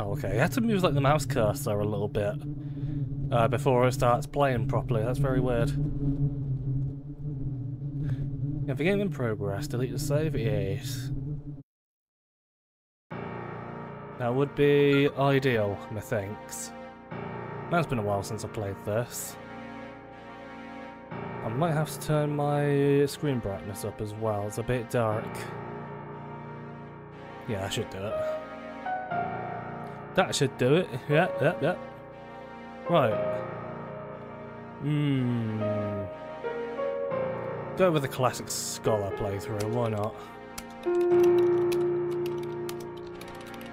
Okay. You have to move like the mouse cursor a little bit uh, before it starts playing properly. That's very weird. Yeah, the game in progress. Delete the save. Yes. That would be ideal, methinks. It's been a while since I played this. I might have to turn my screen brightness up as well. It's a bit dark. Yeah, I should do it. That should do it. Yeah, yeah, yeah. Right. Hmm. Go with the classic Scholar playthrough, why not?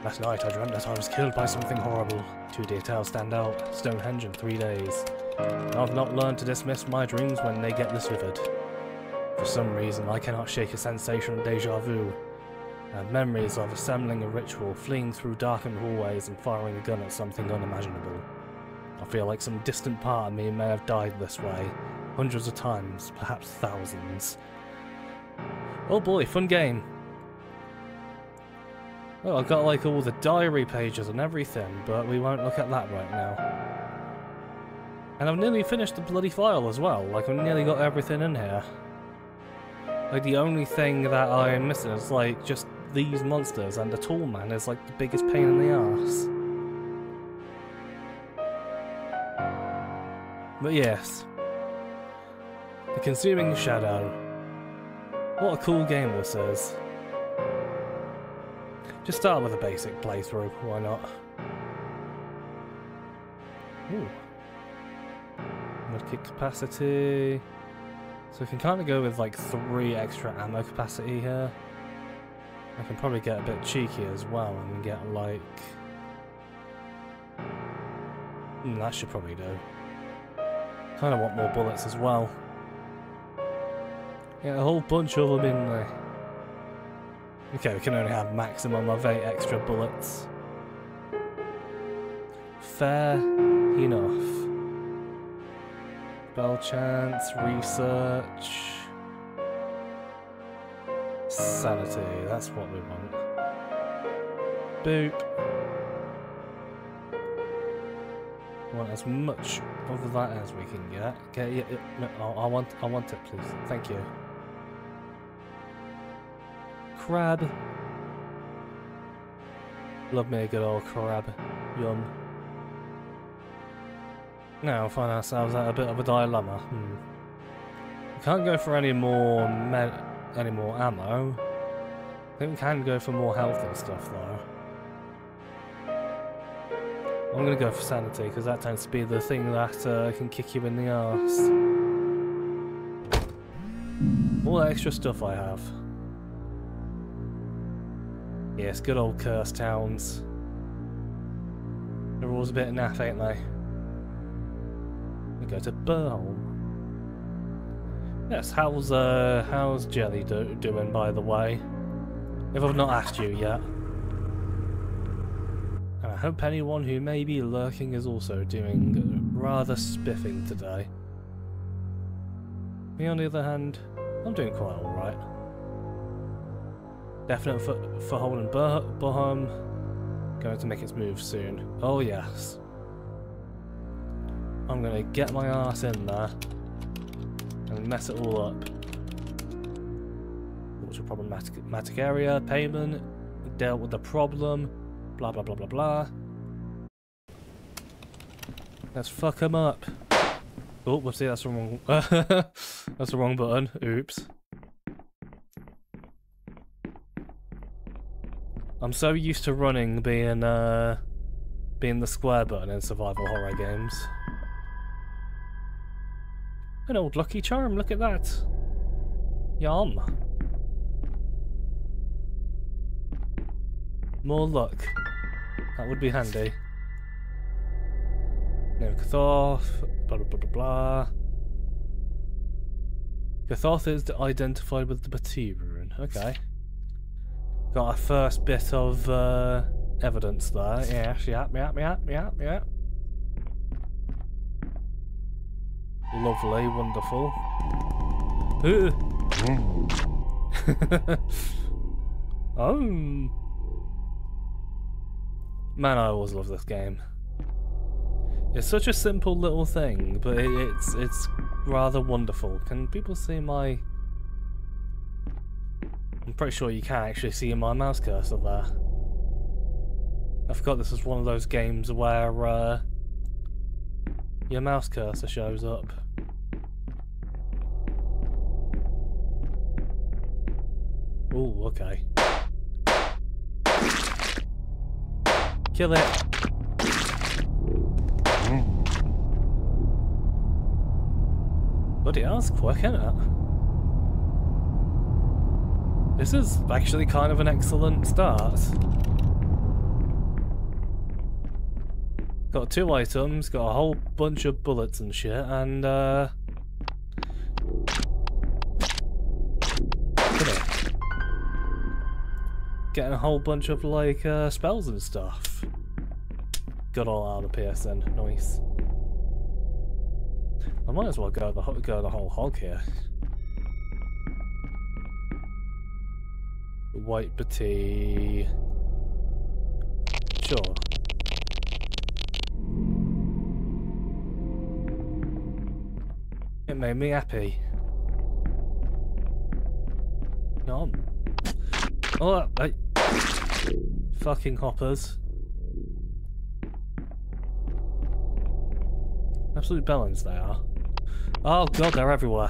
Last night I dreamt that I was killed by something horrible. Two details stand out. Stonehenge in three days. I've not learned to dismiss my dreams when they get this vivid. For some reason I cannot shake a sensation of deja vu. I have memories of assembling a ritual, fleeing through darkened hallways and firing a gun at something unimaginable. I feel like some distant part of me may have died this way, hundreds of times, perhaps thousands. Oh boy, fun game. Oh, I've got like all the diary pages and everything, but we won't look at that right now. And I've nearly finished the bloody file as well, like I've nearly got everything in here. Like the only thing that I'm missing is like just these monsters and the tall man is like the biggest pain in the ass. But yes. The Consuming Shadow. What a cool game this is. Just start with a basic playthrough, why not? Ooh. Medkit capacity. So we can kind of go with like three extra ammo capacity here. I can probably get a bit cheeky as well and get like... Mm, that should probably do. Kind of want more bullets as well. Get a whole bunch of them in there. Okay, we can only have maximum of 8 extra bullets. Fair enough. Spell chance, research... Sanity, that's what we want. Boop. want as much of that as we can get. Okay, yeah, yeah, no, I want I want it please. Thank you crab. Love me a good old crab. Yum. Now find ourselves at a bit of a dilemma. Hmm. Can't go for any more any more ammo. I think we can go for more health and stuff though. I'm gonna go for sanity because that tends to be the thing that uh, can kick you in the arse. All the extra stuff I have. Yes, good old cursed towns. They're always a bit naff, ain't they? We go to Burholm. Yes, how's uh how's Jelly do doing by the way? If I've not asked you yet. And I hope anyone who may be lurking is also doing rather spiffing today. Me on the other hand, I'm doing quite alright. Definite for, for holding Bohum. Going to make its move soon. Oh yes. I'm gonna get my ass in there and mess it all up. What's a problematic area? Payment. Dealt with the problem. Blah blah blah blah blah. Let's fuck him up. Oh, whoopsie, that's the wrong. that's the wrong button. Oops. I'm so used to running being uh being the square button in survival horror games. An old lucky charm, look at that. Yum. More luck. That would be handy. No, Catharth, blah blah blah blah. Catharth is identified with the Bati rune. Okay. Got a first bit of uh, evidence there. Yeah, yeah, yeah, yeah, yeah. Lovely, wonderful. oh. Man, I always love this game. It's such a simple little thing, but it, it's it's rather wonderful. Can people see my... I'm pretty sure you can actually see my mouse cursor there. I forgot this was one of those games where uh, your mouse cursor shows up. Ooh, okay. Kill it. Bloody hell, that's quick, isn't it? This is actually kind of an excellent start. Got two items, got a whole bunch of bullets and shit, and uh... Getting a whole bunch of like uh, spells and stuff. Got all out of PSN, nice. I might as well go the go the whole hog here. White booty. Sure. It made me happy. Nom. Oh, I... Fucking hoppers. Absolute bellends they are. Oh god, they're everywhere.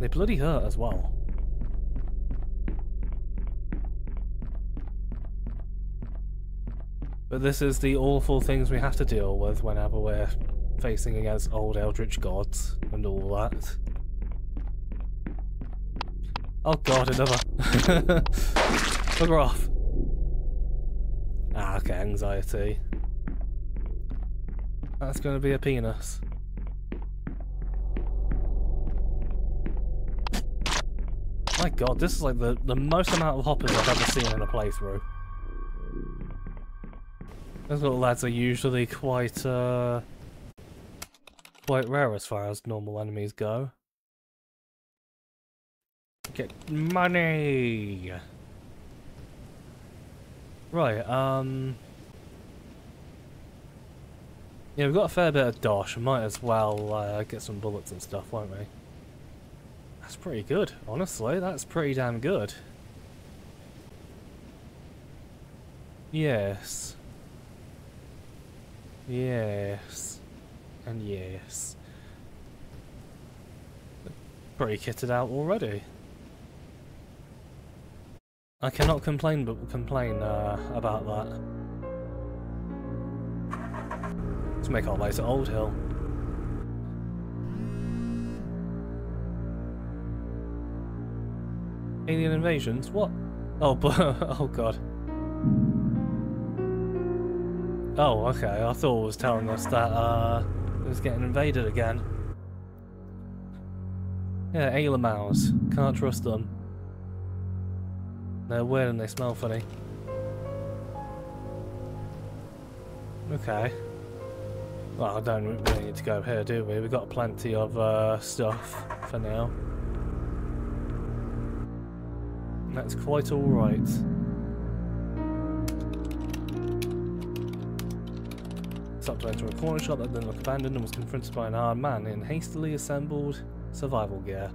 They bloody hurt as well. But this is the awful things we have to deal with whenever we're facing against old eldritch gods and all that. Oh god, another. Bugger off. Ah, okay, anxiety. That's going to be a penis. My god, this is like the, the most amount of hoppers I've ever seen in a playthrough. Those little lads are usually quite, uh, quite rare as far as normal enemies go. Get money! Right, um... Yeah, we've got a fair bit of dosh. Might as well uh, get some bullets and stuff, won't we? That's pretty good, honestly. That's pretty damn good. Yes. Yes. And yes. Pretty kitted out already. I cannot complain but complain uh, about that. Let's make our way to Old Hill. Alien invasions? What? Oh, oh god. Oh, okay. I thought it was telling us that uh, it was getting invaded again. Yeah, Ailermouse. Can't trust them. They're weird and they smell funny. Okay. Well, I don't really need to go here, do we? We've got plenty of uh, stuff for now. That's quite alright. Stopped to a corner shop that then looked abandoned and was confronted by an armed man in hastily assembled survival gear.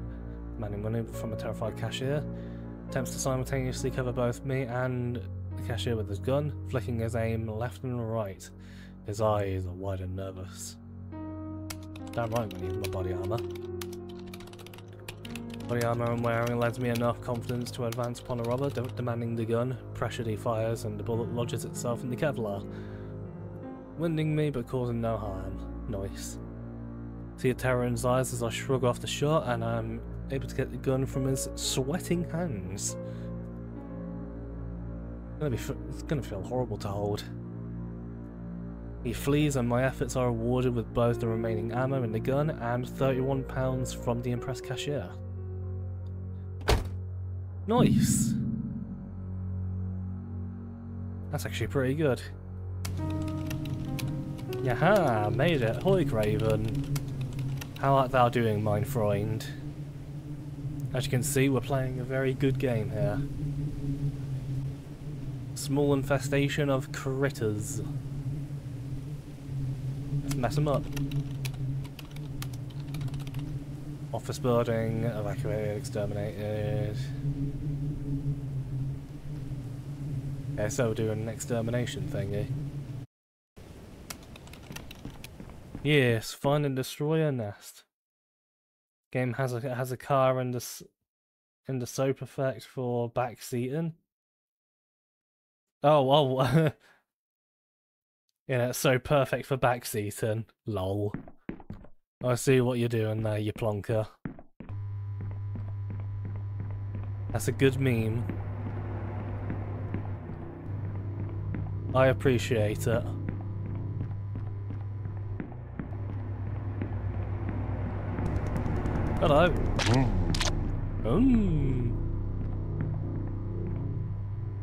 Demanding money from a terrified cashier. Attempts to simultaneously cover both me and the cashier with his gun, flicking his aim left and right. His eyes are wide and nervous. Damn right we need my body armor. Body armor I'm wearing lends me enough confidence to advance upon a robber, de demanding the gun. Pressure defires and the bullet lodges itself in the Kevlar winding me but causing no harm. Nice. See a terror in his eyes as I shrug off the shot and I'm able to get the gun from his sweating hands. It's gonna, be, it's gonna feel horrible to hold. He flees and my efforts are rewarded with both the remaining ammo in the gun and £31 from the impressed cashier. Nice! That's actually pretty good. Yaha, made it. Hoy Craven. How art thou doing, mine friend? As you can see, we're playing a very good game here. Small infestation of critters. Let's mess them up. Office building, evacuated, exterminated. Okay, so we're doing an extermination thingy. Yes, find and destroy a nest. Game has a has a car and a in the soap effect for backseating. Oh, oh. yeah, it's so perfect for backseating. Lol. I see what you're doing there, you plonker. That's a good meme. I appreciate it. Hello. Mm.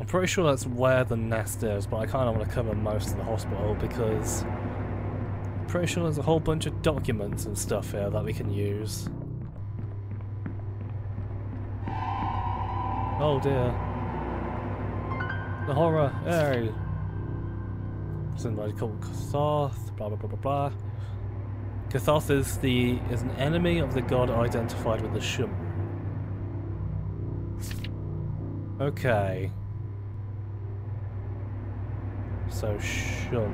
I'm pretty sure that's where the nest is, but I kind of want to cover most of the hospital because I'm pretty sure there's a whole bunch of documents and stuff here that we can use. Oh dear. The horror, hey. Somebody called Kathoth, blah blah blah blah blah. Kathoth is the is an enemy of the god identified with the Shum. Okay. So Shum.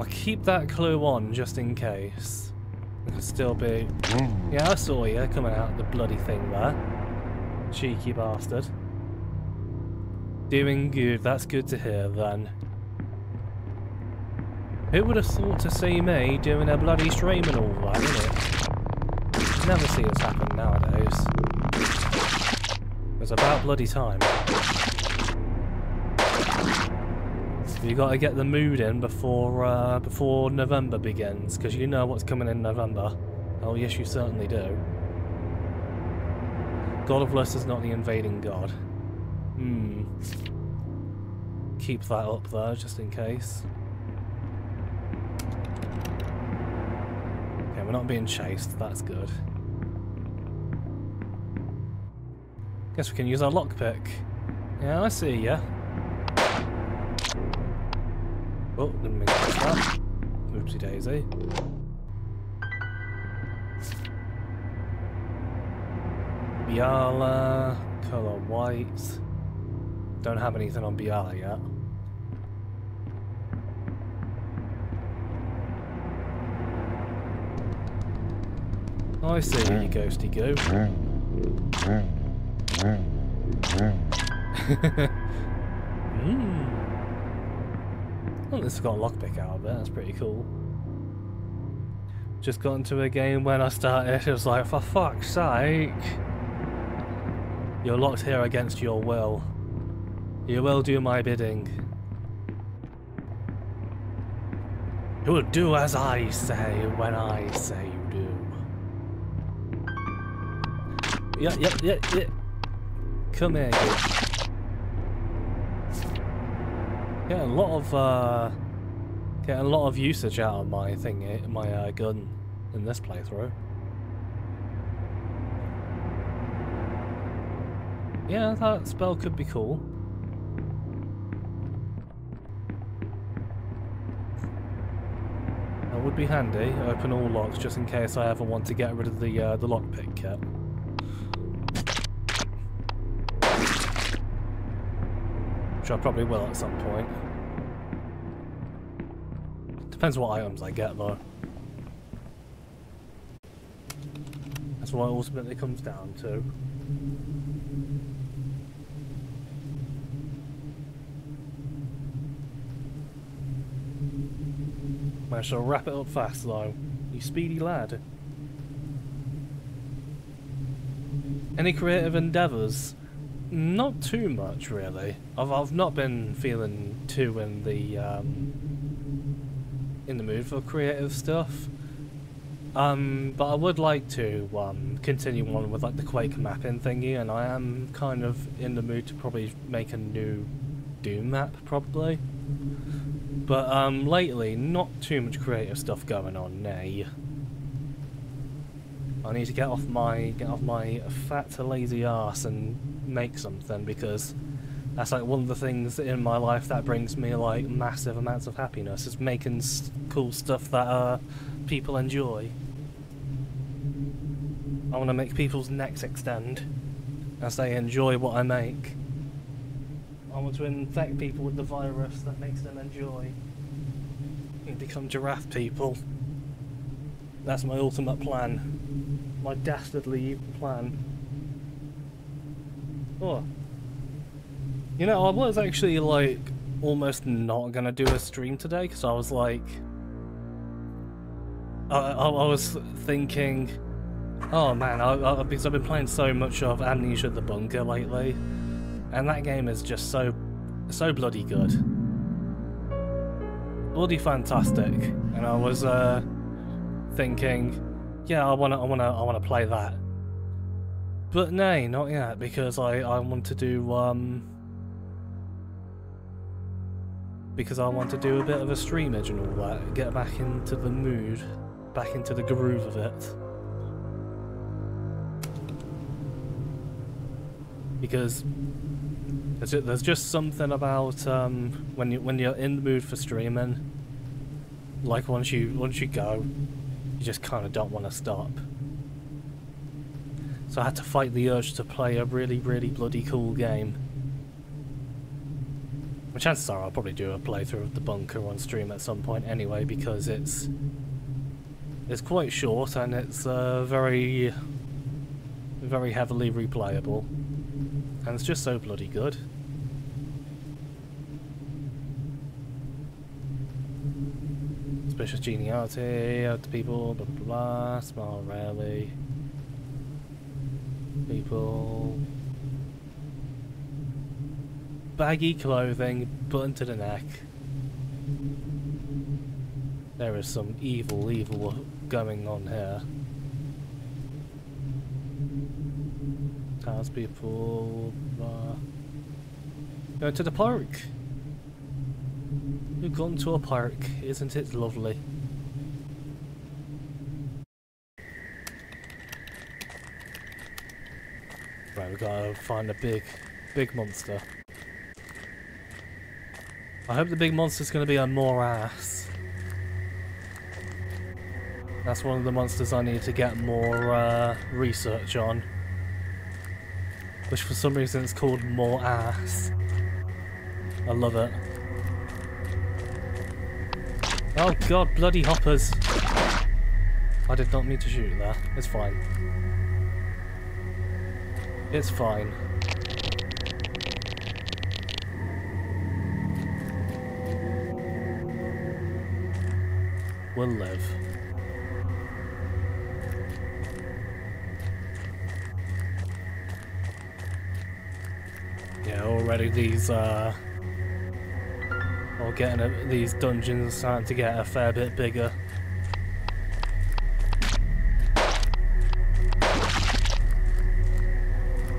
I'll keep that clue on just in case. It could still be. Yeah, I saw you coming out the bloody thing there. Cheeky bastard. Doing good, that's good to hear then. Who would have thought to see me doing a bloody stream and all that, innit? Never see this happen nowadays. It's about bloody time. You gotta get the mood in before uh, before November begins, because you know what's coming in November. Oh yes, you certainly do. God of Lust is not the invading god. Hmm. Keep that up there, just in case. We're not being chased. That's good. Guess we can use our lockpick. Yeah, I see ya. Oh, didn't mean to that. Oopsie daisy. Biala, colour white. Don't have anything on Biala yet. I see you ghosty go. mm. Well, this has got a lockpick out of it, that's pretty cool. Just got into a game when I started, it was like, for fuck's sake! You're locked here against your will. You will do my bidding. You will do as I say when I say yeah, yeah, yeah, yeah. Come here, kid. Getting a lot of, uh, getting a lot of usage out of my thing, eh, my uh, gun in this playthrough. Yeah, that spell could be cool. That would be handy. Open all locks just in case I ever want to get rid of the uh, the lockpick kit. Which I probably will at some point. Depends what items I get though. That's what it ultimately comes down to. I shall wrap it up fast though. You speedy lad. Any creative endeavours? Not too much, really. I've I've not been feeling too in the um, in the mood for creative stuff. Um, but I would like to um, continue on with like the Quake mapping thingy, and I am kind of in the mood to probably make a new Doom map, probably. But um, lately, not too much creative stuff going on, nay. I need to get off my get off my fat lazy ass and make something because that's like one of the things in my life that brings me like massive amounts of happiness is making cool stuff that uh, people enjoy. I want to make people's necks extend as they enjoy what I make. I want to infect people with the virus that makes them enjoy. And become giraffe people. That's my ultimate plan. My dastardly plan. Oh. You know, I was actually like almost not gonna do a stream today because I was like. I, I, I was thinking. Oh man, I, I, because I've been playing so much of Amnesia the Bunker lately. And that game is just so. so bloody good. Bloody fantastic. And I was uh thinking, yeah, I wanna I wanna I wanna play that. But nay, not yet, because I, I want to do um because I want to do a bit of a streamage and all that, get back into the mood, back into the groove of it. Because there's ju- there's just something about um, when you when you're in the mood for streaming, like once you once you go, you just kind of don't want to stop. So I had to fight the urge to play a really really bloody cool game. Well, chances are I'll probably do a playthrough of the bunker on stream at some point anyway because it's it's quite short and it's uh, very very heavily replayable and it's just so bloody good. Suspicious geniality, out to people, blah blah blah, smile rarely. People. Baggy clothing, button to the neck. There is some evil, evil going on here. Townspeople, blah. Going to the park. We've gone to a park, isn't it lovely? Right, we gotta find a big, big monster. I hope the big monster's gonna be a more ass. That's one of the monsters I need to get more uh, research on. Which for some reason it's called more ass. I love it. Oh god, bloody hoppers. I did not mean to shoot there. It's fine. It's fine. We'll live. Yeah, already these uh or getting a, these dungeons starting to get a fair bit bigger.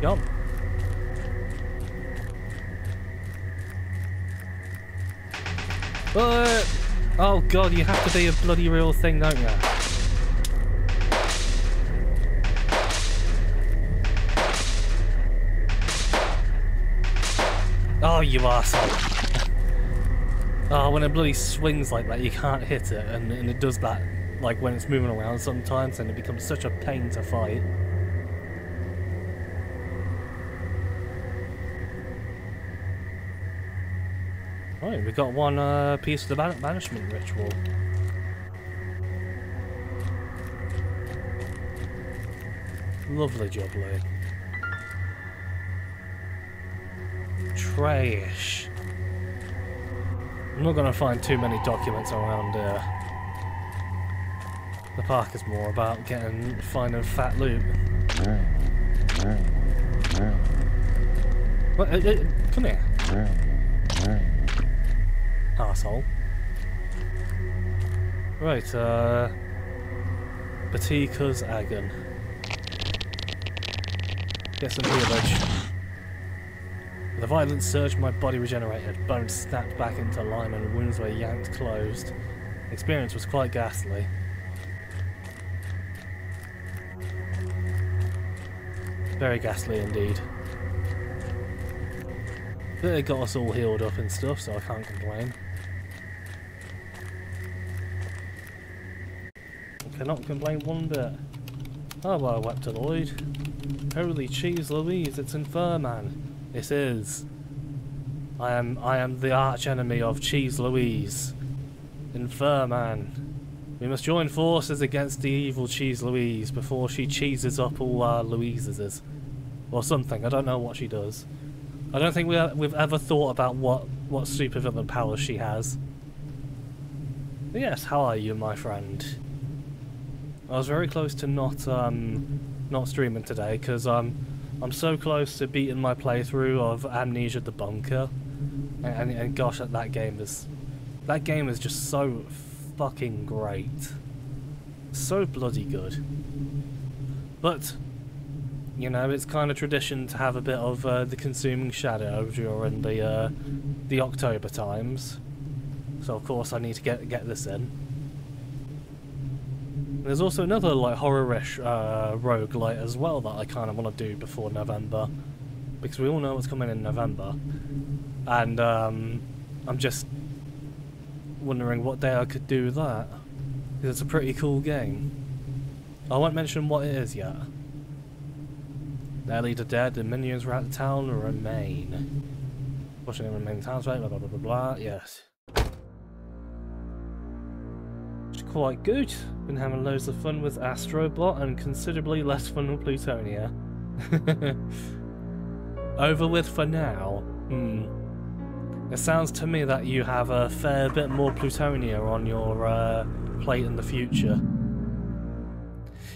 Yup. But oh god, you have to be a bloody real thing, don't you? Oh, you arsehole. oh, when it bloody swings like that, you can't hit it, and, and it does that, like, when it's moving around sometimes, and it becomes such a pain to fight. We got one uh, piece of the ban banishment ritual. Lovely jubbly. Trash. I'm not gonna find too many documents around here. The park is more about getting finding fat loot. What? Uh, uh, come here. Asshole. Right, uh. Batika's Agon. Get some healage. With a violent surge, my body regenerated. Bones snapped back into line and wounds were yanked closed. The experience was quite ghastly. Very ghastly indeed. But it got us all healed up and stuff, so I can't complain. I cannot complain one bit. Oh well, Weptiloid. Holy cheese Louise, it's Inferman. This is. I am I am the arch enemy of Cheese Louise. Inferman. We must join forces against the evil Cheese Louise before she cheeses up all our Louises. Or something, I don't know what she does. I don't think we, we've ever thought about what, what supervillain powers she has. Yes, how are you, my friend? I was very close to not um, not streaming today because um, I'm so close to beating my playthrough of Amnesia: The Bunker, and, and, and gosh, that, that game is that game is just so fucking great, so bloody good. But you know, it's kind of tradition to have a bit of uh, the consuming shadow during the uh, the October times. So of course I need to get get this in. There's also another like horror-ish uh, roguelite as well that I kind of want to do before November, because we all know what's coming in November, and um, I'm just wondering what day I could do that, because it's a pretty cool game. I won't mention what it is yet. Their leader dead, the minions around the town remain. Pushing them remain townsfolk, blah blah blah blah blah, yes. It's quite good. Been having loads of fun with Astro Bot and considerably less fun with Plutonia. Over with for now. Hmm. It sounds to me that you have a fair bit more Plutonia on your uh, plate in the future.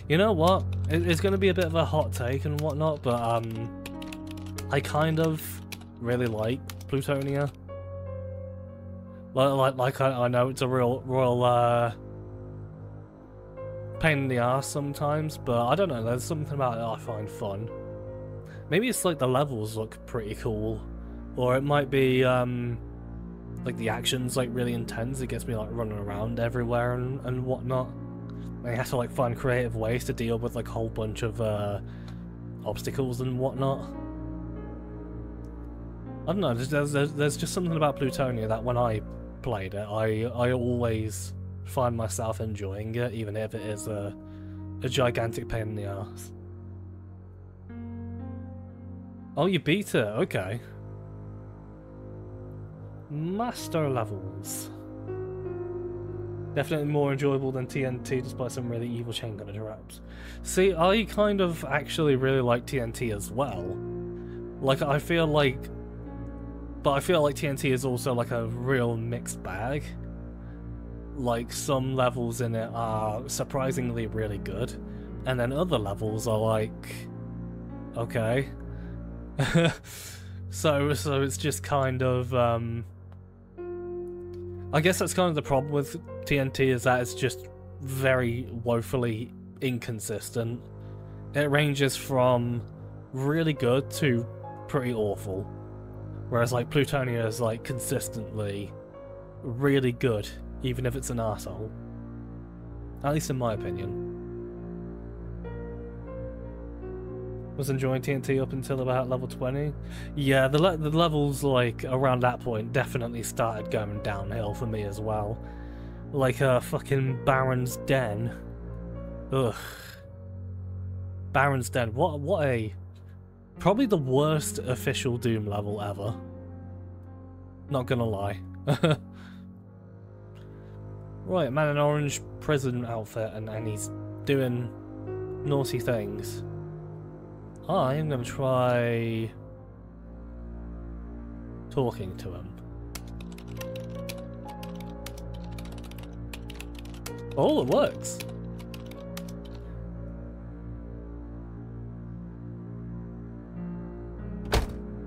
You know what? It's going to be a bit of a hot take and whatnot, but um, I kind of really like Plutonia. Like, like, like I, I know it's a real, real uh, pain in the ass sometimes, but I don't know. There's something about it I find fun. Maybe it's like the levels look pretty cool, or it might be um, like the actions like really intense. It gets me like running around everywhere and and whatnot. You have to like find creative ways to deal with like a whole bunch of uh, obstacles and whatnot. I don't know. There's, there's there's just something about Plutonia that when I played it, I I always find myself enjoying it, even if it is a a gigantic pain in the ass. Oh, you beat it. Okay. Master levels. Definitely more enjoyable than TNT despite some really evil chain gun interrupts. See, I kind of actually really like TNT as well. Like, I feel like... But I feel like TNT is also like a real mixed bag. Like, some levels in it are surprisingly really good. And then other levels are like... Okay. so, so it's just kind of, um... I guess that's kind of the problem with TNT is that it's just very woefully inconsistent. It ranges from really good to pretty awful. Whereas like Plutonia is like consistently really good, even if it's an asshole. At least in my opinion. was enjoying TNT up until about level 20. Yeah, the, le the levels like around that point definitely started going downhill for me as well. Like a fucking Baron's Den. Ugh. Baron's Den. What what a probably the worst official Doom level ever. Not gonna lie. right, man in orange prison outfit and, and he's doing naughty things. I'm to try talking to him. Oh, it works.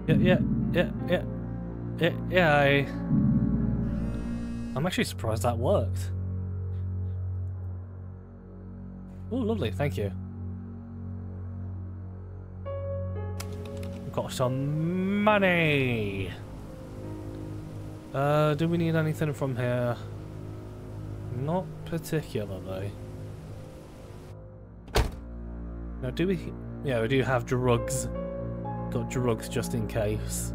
Yeah, yeah, yeah, yeah, yeah, yeah, I... I'm actually surprised that worked. Oh, lovely, thank you. We've Got some money. Uh, do we need anything from here? Not particularly. Now, do we... Yeah, we do have drugs. Got drugs just in case.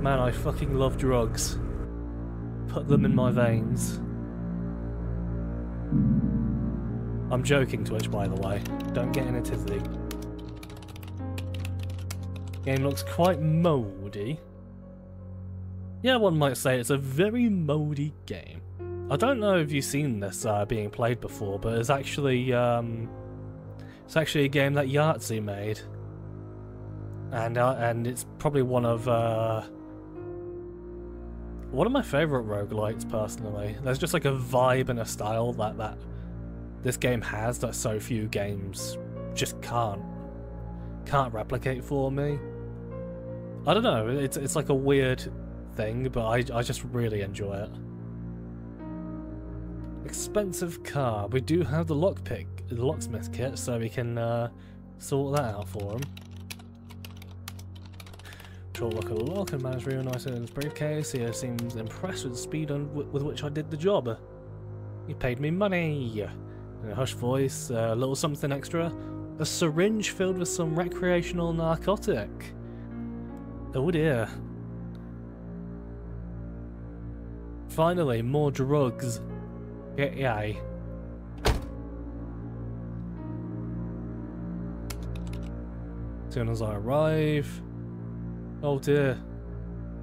Man, I fucking love drugs. Put them in my veins. I'm joking, Twitch, by the way. Don't get in a tizzy. Game looks quite mouldy. Yeah, one might say it's a very mouldy game. I don't know if you've seen this uh, being played before, but it's actually um, it's actually a game that Yahtzee made, and uh, and it's probably one of uh, one of my favorite roguelites personally. There's just like a vibe and a style that that this game has that so few games just can't can't replicate for me. I don't know, it's it's like a weird thing, but I I just really enjoy it. Expensive car. We do have the lockpick, the locksmith kit, so we can uh, sort that out for him. Short look at the lock and man's real nice in his briefcase. He seems impressed with the speed with which I did the job. He paid me money. In a hushed voice, a little something extra. A syringe filled with some recreational narcotic. Oh dear. Finally, more drugs. Yeah, yay. As soon as I arrive... Oh dear.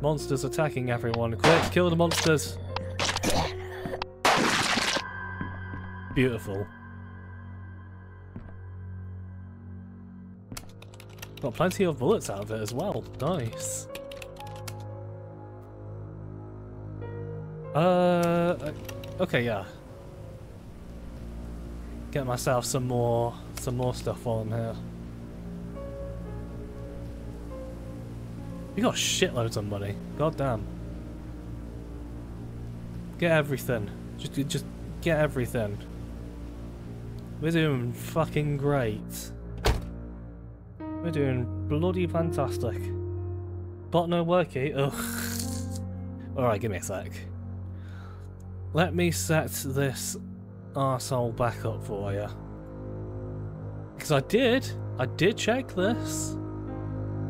Monsters attacking everyone. Quick, kill the monsters! Beautiful. Got plenty of bullets out of it as well. Nice. Uh, okay, yeah. Get myself some more, some more stuff on here. You got shitloads of money. God damn. Get everything. Just, just get everything. We're doing fucking great. We're doing bloody fantastic. But no worky. Ugh. Alright, give me a sec. Let me set this arsehole back up for you. Because I did. I did check this.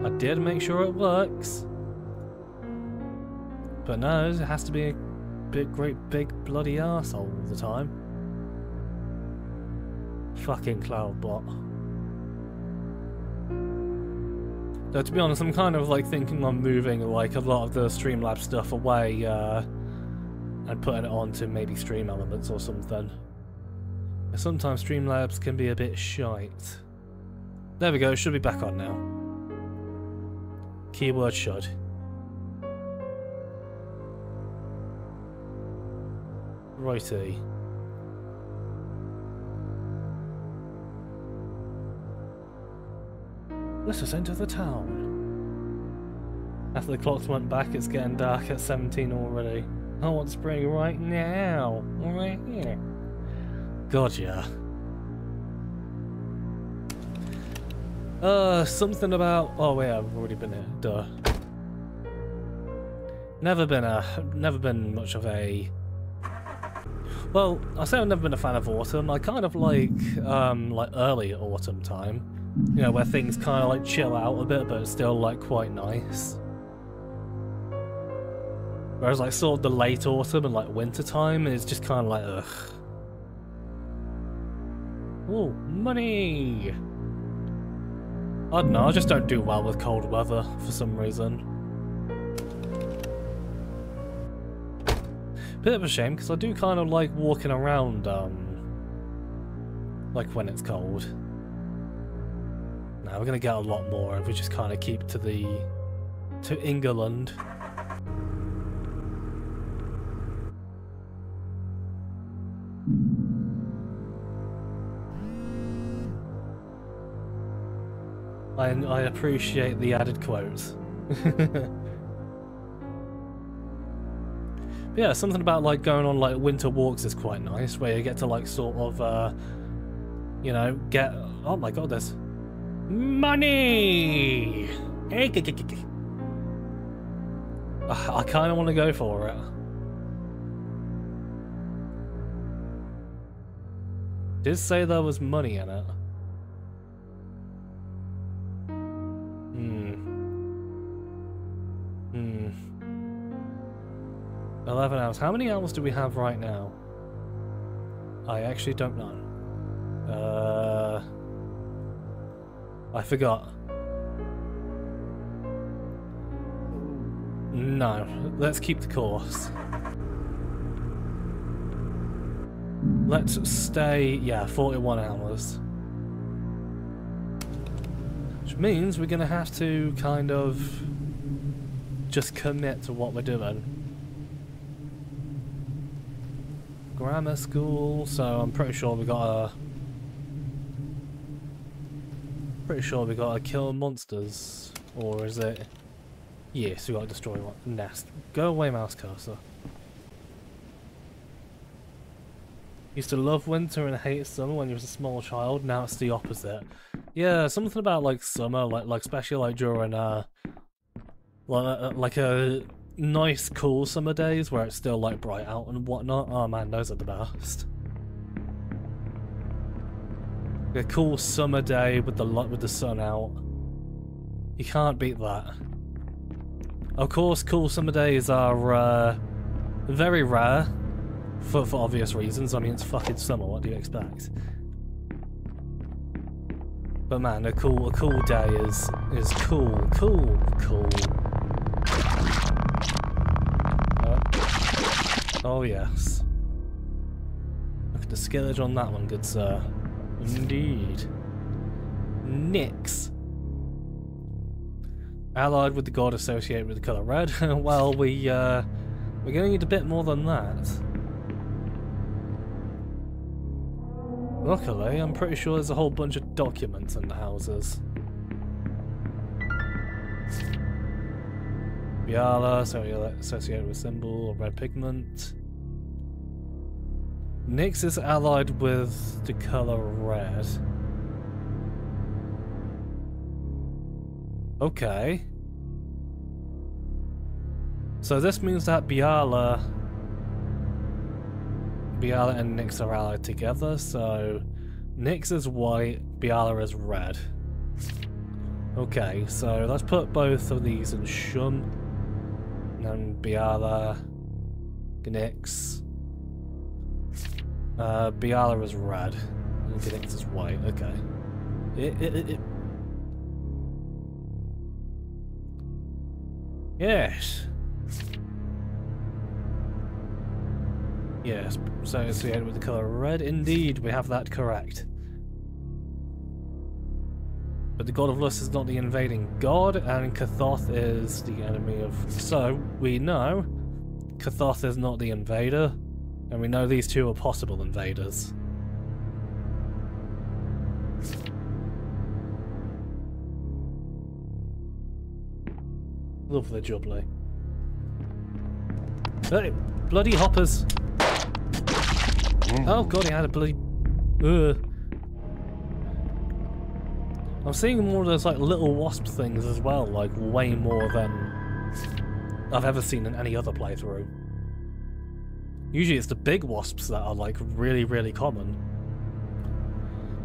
I did make sure it works. But no, it has to be a big, great, big bloody arsehole all the time. Fucking cloud Cloudbot. Though to be honest, I'm kind of like thinking on moving like a lot of the Streamlabs stuff away, uh, and putting it onto maybe StreamElements or something. Sometimes Streamlabs can be a bit shite. There we go, should be back on now. Keyword should. Righty. Let us enter the town. After the clocks went back, it's getting dark at 17 already. I want spring right now. Right here. Yeah. Uh, something about... Oh, wait, I've already been here. Duh. Never been a... Never been much of a... Well, I say I've never been a fan of autumn. I kind of like, um, like early autumn time. You know, where things kind of like chill out a bit, but it's still like quite nice. Whereas like sort of the late autumn and like winter time is just kind of like ugh. Oh, money! I don't know, I just don't do well with cold weather for some reason. Bit of a shame, because I do kind of like walking around, um, like when it's cold. Now we're going to get a lot more if we just kind of keep to the, to England. I, I appreciate the added quotes. yeah, something about like going on like winter walks is quite nice, where you get to like sort of, uh, you know, get. Oh my god, there's money. Hey, I kind of want to go for it. Did say there was money in it. 11 hours. How many hours do we have right now? I actually don't know. Uh, I forgot. No, let's keep the course. Let's stay, yeah, 41 hours. Which means we're going to have to kind of just commit to what we're doing. Grammar school, so I'm pretty sure we got to... Pretty sure we got to kill monsters. Or is it... Yes, we got to destroy one nest. Go away, mouse cursor. Used to love winter and hate summer when you was a small child. Now it's the opposite. Yeah, something about like summer, like like especially like during uh, like uh, like a nice cool summer days where it's still like bright out and whatnot. Oh man, those are the best. A cool summer day with the light with the sun out. You can't beat that. Of course, cool summer days are uh, very rare, for, for obvious reasons. I mean, it's fucking summer, what do you expect? But man, a cool a cool day is is cool, cool, cool. Oh yes. Look at the skillage on that one, good sir. Indeed. Nyx allied with the god associated with the colour red. well, we, uh, we're going to need a bit more than that. Luckily, I'm pretty sure there's a whole bunch of documents in the houses. Biala, so associated with symbol or red pigment. Nyx is allied with the colour red. Okay. So this means that Biala... Biala and Nyx are allied together, so... Nyx is white, Biala is red. Okay, so let's put both of these in Shum. Biala... Nyx. Uh, Biala is red. And Nyx is white, okay. It, it, it, Yes. Yes, associated with the colour red. Indeed, we have that correct. But the god of lust is not the invading god, and Kathoth is the enemy of... So, we know Kathoth is not the invader, and we know these two are possible invaders. Lovely jubbly. Hey, bloody hoppers! Mm. Oh god, he had a bloody... Ugh. I'm seeing more of those like little wasp things as well, like way more than I've ever seen in any other playthrough. Usually it's the big wasps that are like really, really common.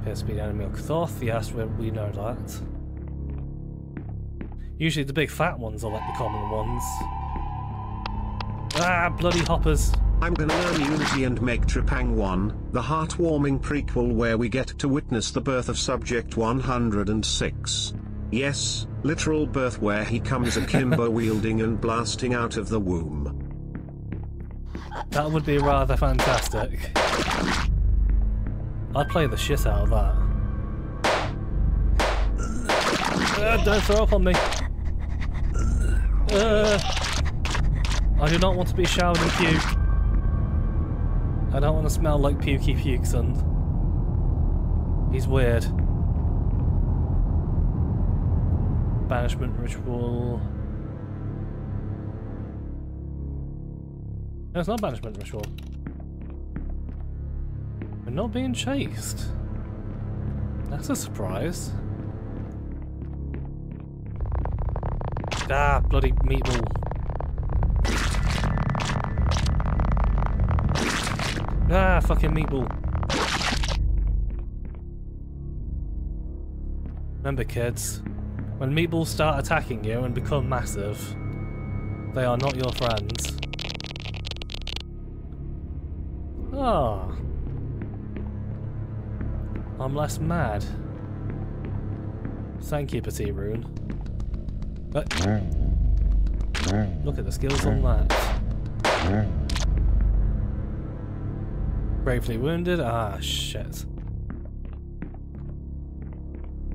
Appears to be the enemy of Ktoth, yes, we, we know that. Usually the big fat ones are like the common ones. Ah, bloody hoppers. I'm gonna learn Unity and make Trepang 1, the heartwarming prequel where we get to witness the birth of Subject 106. Yes, literal birth where he comes akimbo wielding and blasting out of the womb. That would be rather fantastic. I'd play the shit out of that. Uh, don't throw up on me. Uh, I do not want to be showered in puke. I don't want to smell like pukey pukeson. He's weird. Banishment ritual. No, it's not banishment ritual. We're not being chased. That's a surprise. Ah, bloody meatball. Ah, fucking meatball. Remember, kids, when meatballs start attacking you and become massive, they are not your friends. Ah. Oh. I'm less mad. Thank you, Petit Rune. But look at the skills on that. Bravely wounded? Ah, shit.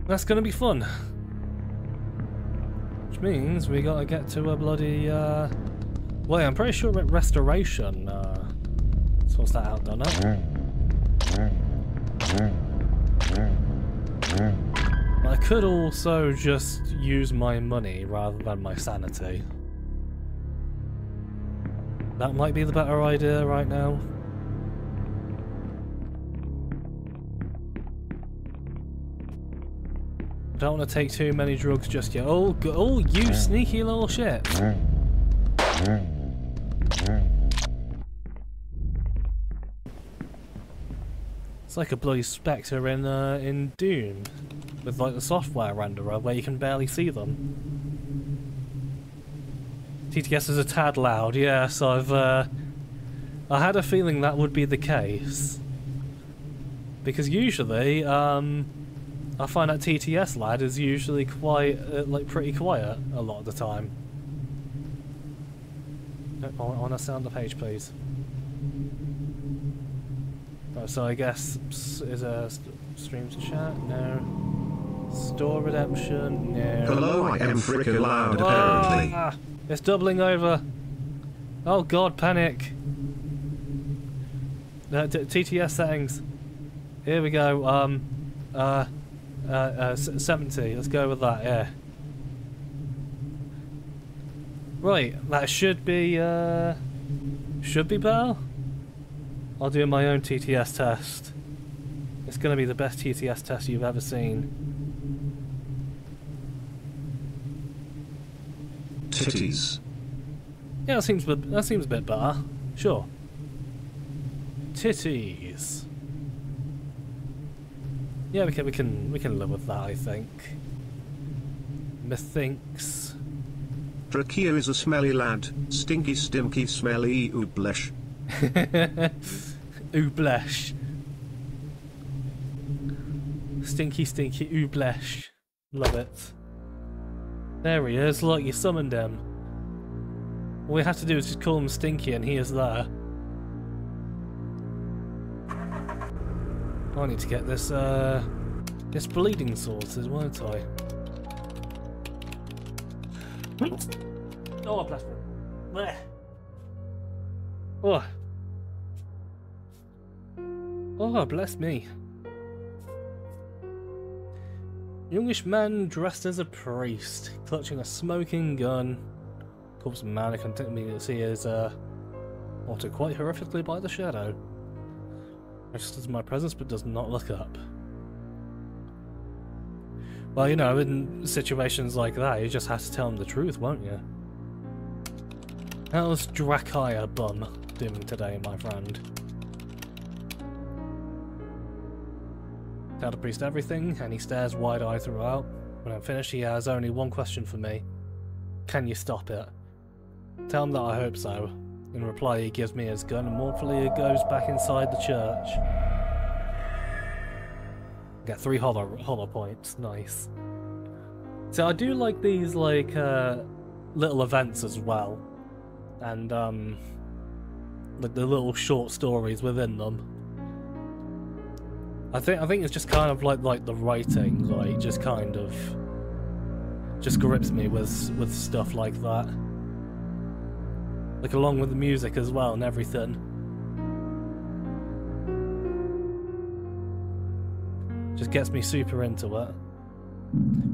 That's gonna be fun. Which means we gotta get to a bloody, uh... Well, I'm pretty sure restoration, uh... Sorts that out, don't it? I could also just use my money rather than my sanity. That might be the better idea right now. Don't want to take too many drugs just yet. Oh, oh, you sneaky little shit. It's like a bloody Spectre in uh, in Doom, with like the software renderer where you can barely see them. TTS is a tad loud, yes, I've uh, I had a feeling that would be the case. Because usually, um, I find that TTS lad is usually quite, uh, like, pretty quiet a lot of the time. I want to sound the page, please. so I guess is a stream to chat? No. Store redemption? No. Hello, I am Fricker Loud, apparently. Ah, it's doubling over. Oh god, panic. Uh, TTS settings. Here we go. Um, uh, uh, uh, 70. Let's go with that, yeah. Right, that should be, uh, should be better. I'll do my own TTS test. It's going to be the best TTS test you've ever seen. Titties. Yeah, that seems, that seems a bit better. Sure. Titties. Yeah, we can we can we can live with that. I think. Methinks. Trakia is a smelly lad, stinky, stinky, smelly, ooblesh. ooblesh. Stinky, stinky, ooblesh. Love it. There he is. Look, you summoned him. All we have to do is just call him Stinky, and he is there. I need to get this, uh, this bleeding sorted, won't I? Oh, bless me. There. Oh. Oh, bless me. Youngish man dressed as a priest, clutching a smoking gun. Corpse man, I can see is uh, altered quite horrifically by the shadow. Registers my presence but does not look up. Well, you know, in situations like that, you just have to tell them the truth, won't you? How's Drakaya Bum doing today, my friend? Tell the priest everything, and he stares wide-eyed throughout. When I'm finished, he has only one question for me. Can you stop it? Tell him that I hope so. In reply, he gives me his gun and mournfully he goes back inside the church. Get three hollow, hollow points. Nice. So I do like these, like, uh, little events as well. And, um, like the little short stories within them. I think I think it's just kind of like like the writing, like just kind of just grips me with with stuff like that. Like along with the music as well and everything. Just gets me super into it.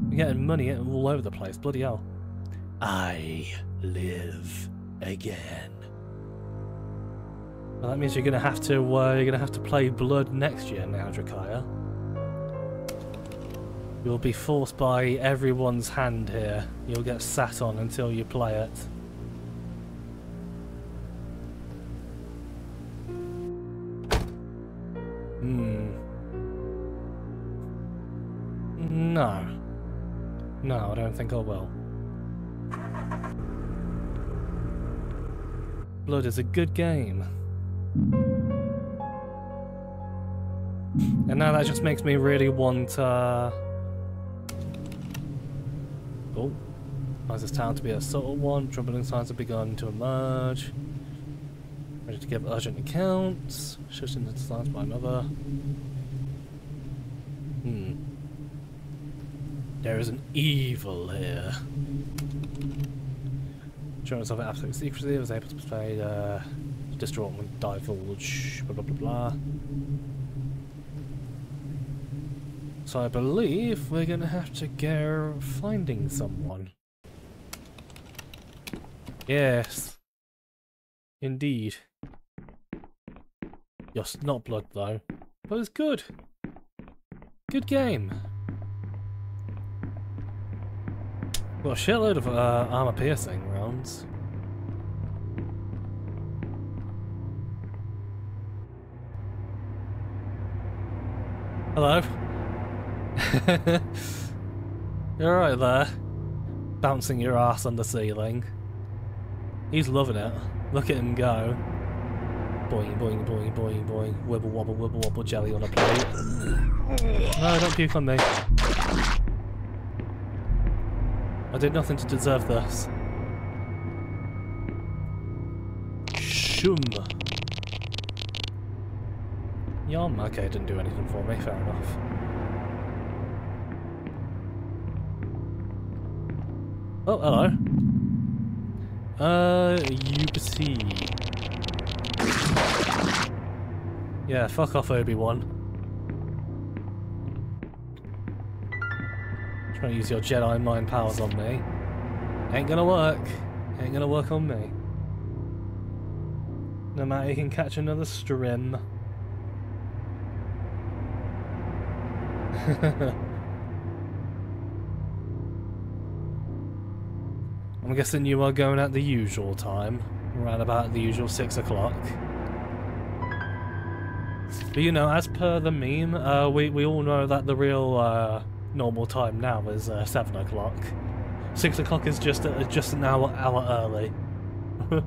We're getting money all over the place, bloody hell. I live again. Well, that means you're gonna have to uh, you're gonna have to play Blood next year now, Drakaya. You'll be forced by everyone's hand here. You'll get sat on until you play it. Hmm. No. No, I don't think I will. Blood is a good game. And now that just makes me really want, uh... Oh. Finds this town to be a subtle one. Troubling signs have begun to emerge. Ready to give urgent accounts. Shifting the signs by another. Hmm. There is an evil here. Assurance of absolute secrecy, was able to persuade, uh, distraught and divulge, blah blah blah blah. So I believe we're gonna have to go finding someone. Yes. Indeed. Yes, not blood though. But it's good. Good game. Got a shitload of uh, armor piercing rounds. Hello. You're right there. Bouncing your ass on the ceiling. He's loving it. Look at him go. Boing, boing, boing, boing, boing. Wibble wobble, wibble wobble, jelly on a plate. No, don't puke on me. I did nothing to deserve this. Shum. Yum. Okay, didn't do anything for me. Fair enough. Oh, hello. Uh, UBC. Yeah, fuck off, Obi-Wan. Trying to use your Jedi mind powers on me. Ain't gonna work. Ain't gonna work on me. No matter you can catch another strim. I'm guessing you are going at the usual time, around about the usual 6 o'clock. But you know, as per the meme, uh, we, we all know that the real uh, normal time now is uh, 7 o'clock. 6 o'clock is just, uh, just an hour, hour early.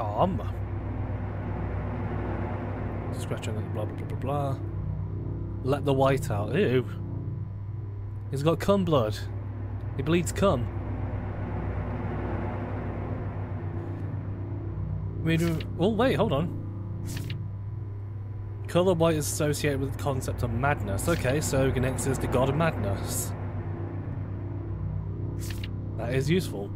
Um. Scratching blah blah blah blah blah. Let the white out. Ew. He's got cum blood. He bleeds cum. We do. Oh wait, hold on. Color white is associated with the concept of madness. Okay, so Ganyx is the god of madness. That is useful.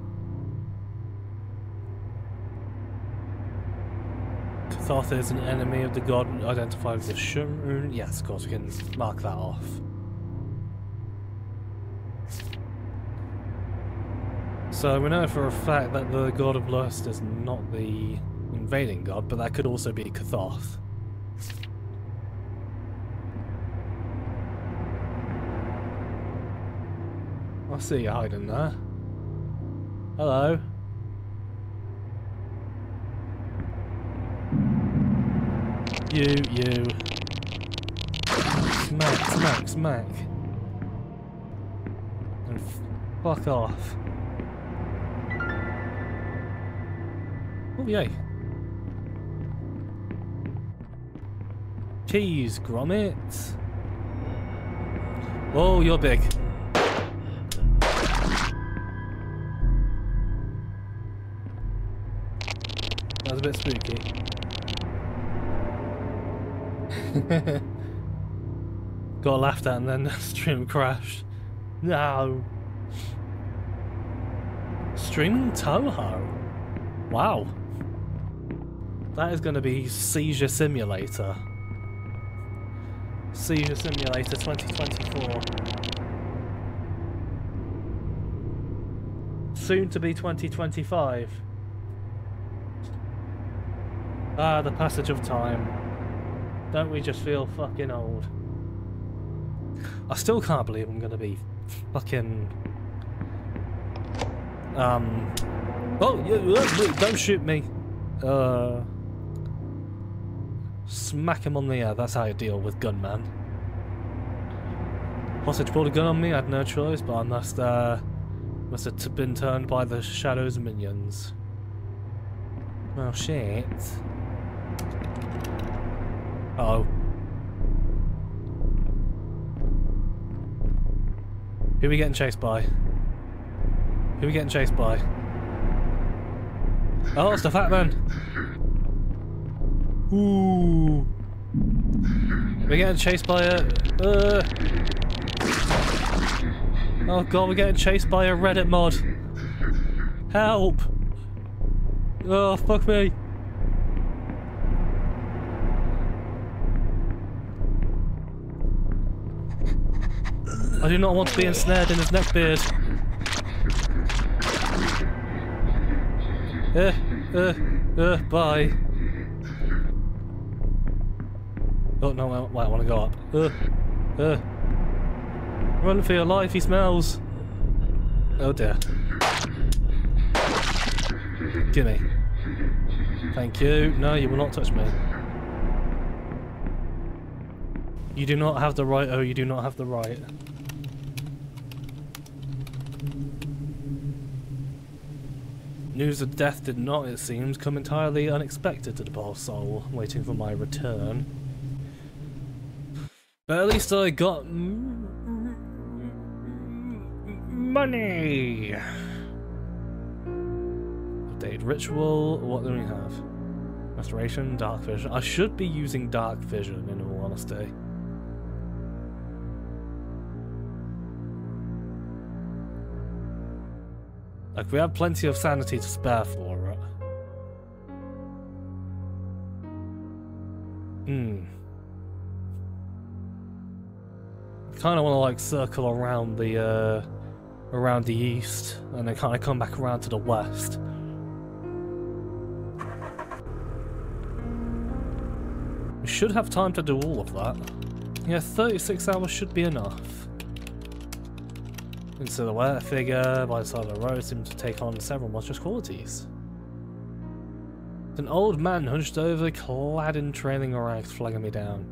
Kathoth is an enemy of the god identified the Shun. Yes, of course, we can mark that off. So we know for a fact that the god of lust is not the invading god, but that could also be Kathoth. I see you hiding there. Hello. You, you. Smack, smack, smack. And fuck off. Oh, yay. Cheese, Gromit. Oh, you're big. That was a bit spooky. Got laughed at and then the stream crashed. No. Streaming Touhou? Wow. That is going to be Seizure Simulator. Seizure Simulator 2024. Soon to be 2025. Ah, the passage of time. Don't we just feel fucking old? I still can't believe I'm gonna be fucking... Um... Oh, don't shoot me! Uh... Smack him on the head. That's how you deal with gunman. Hostage pulled a gun on me. I had no choice, but I must, uh, must have been turned by the shadows minions. Well, shit. Uh oh. Who are we getting chased by? Who are we getting chased by? Oh, it's the fat man. Ooh. We're getting chased by a... Uh, oh god, we're getting chased by a Reddit mod. Help! Oh, fuck me. I do not want to be ensnared in his neckbeard. Uh, uh, uh, bye. Oh no, I, I want to go up. Uh, uh. Run for your life, he smells. Oh dear. Gimme. Thank you. No, you will not touch me. You do not have the right. Oh, you do not have the right. News of death did not, it seems, come entirely unexpected to the poor soul, waiting for my return. But at least I got money. Updated ritual. What do we have? Restoration, dark vision. I should be using dark vision in all honesty. Like, we have plenty of sanity to spare for it. Hmm. Kind of want to, like, circle around the, uh, around the east, and then kind of come back around to the west. We should have time to do all of that. Yeah, 36 hours should be enough. And silhouette figure by the side of the road seems to take on several monstrous qualities. An old man hunched over, clad in trailing rags, flagging me down.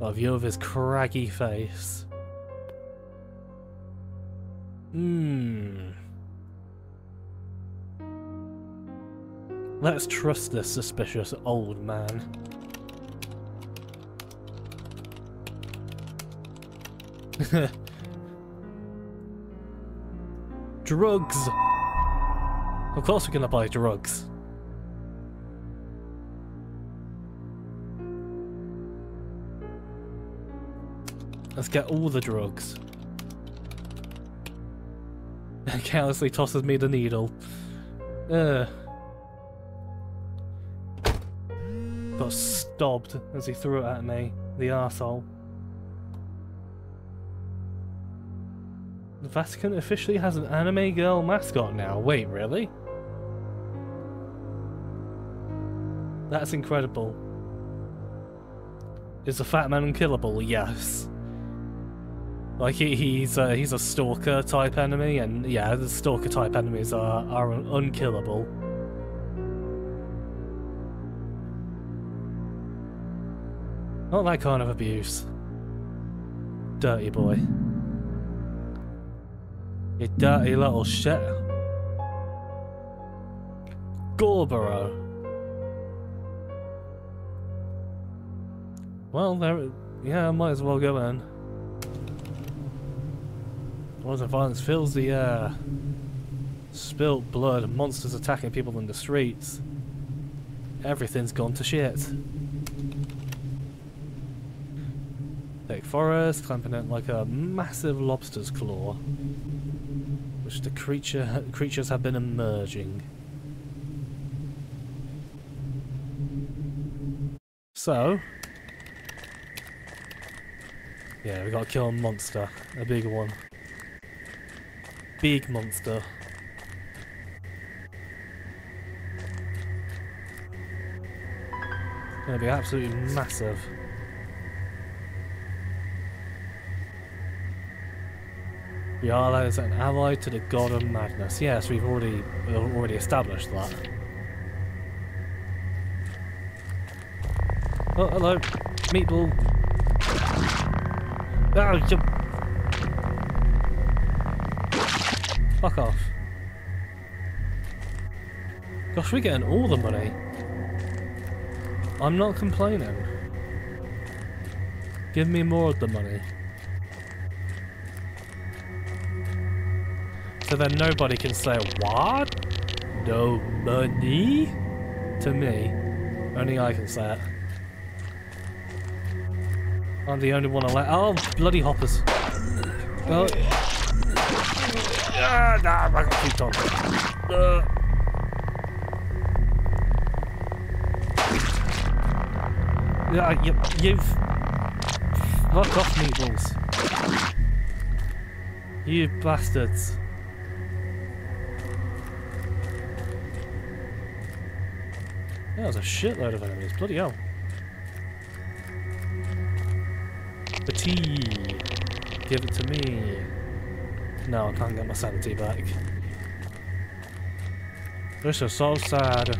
A view of his craggy face. Hmm. Let's trust this suspicious old man. drugs! Of course we're gonna buy drugs. Let's get all the drugs. Carelessly tosses me the needle. Uh. Got stobbed as he threw it at me, the arsehole. The Vatican officially has an anime girl mascot now. Wait, really? That's incredible. Is the fat man unkillable? Yes. Like he, he's a, he's a stalker type enemy, and yeah, the stalker type enemies are are unkillable. Not that kind of abuse. Dirty boy. You dirty little shit. Gorborough. Well, there. Yeah, I might as well go in. Wars of violence fills the air. Spilt blood, monsters attacking people in the streets. Everything's gone to shit. Thick forest, clamping it like a massive lobster's claw which the creature creatures have been emerging. So, yeah, we gotta kill a monster, a big one, big monster. Gonna be absolutely massive. Yala is an ally to the god of madness. Yes, we've already already established that. Oh, hello. Meatball. Oh, Fuck off. Gosh, we're getting all the money. I'm not complaining. Give me more of the money. So then nobody can say, what? No money? To me. Only I can say it. I'm the only one allowed. Oh, bloody hoppers. Oh. Ah, nah, I got keep on. Uh. Yeah, you, you've... Fuck off, meatballs. You bastards. There's a shitload of enemies. Bloody hell. The tea. Give it to me. No, I can't get my sanity back. This is so sad.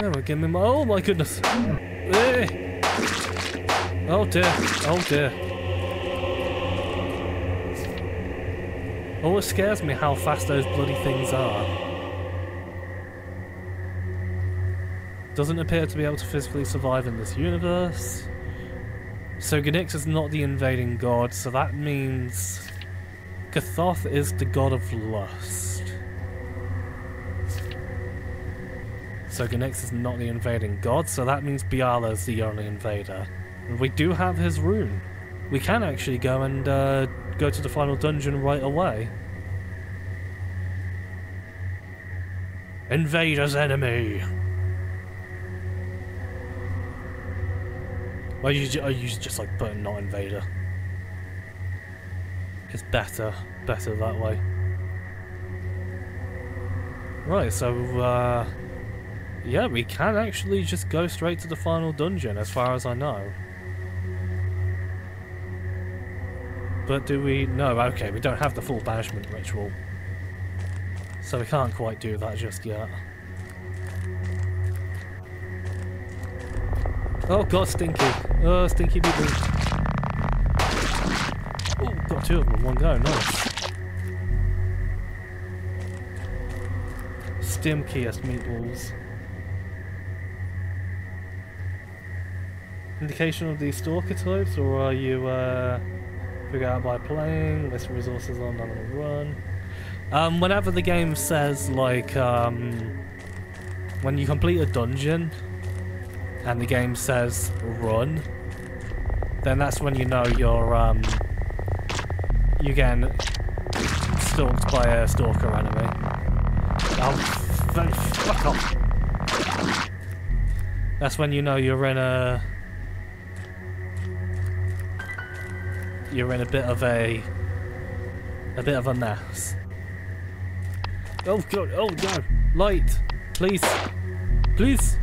Never give me my. Oh my goodness! Hey. Oh dear! Oh dear! Oh, Always scares me how fast those bloody things are. Doesn't appear to be able to physically survive in this universe. So Ganix is not the invading god, so that means Kathoth is the god of lust. So Ganix is not the invading god, so that means Biala is the only invader. And we do have his rune. We can actually go and uh, go to the final dungeon right away. Invader's enemy! Well, you, I usually just like putting not invader. It's better, better that way. Right, so uh, yeah, we can actually just go straight to the final dungeon, as far as I know. But do we? No, okay, we don't have the full banishment ritual, so we can't quite do that just yet. Oh god, Stinky. Oh, Stinky people. Oh, got two of them in one go, nice. Stimkiest meatballs. Indication of these stalker types, or are you uh, figure out by playing, list resources on, the run? Um, whenever the game says, like, um, when you complete a dungeon, and the game says run, then that's when you know you're um you're getting stalked by a stalker enemy. Oh, fuck off. That's when you know you're in a you're in a bit of a a bit of a mess. Oh god, oh no! Light! Please! Please!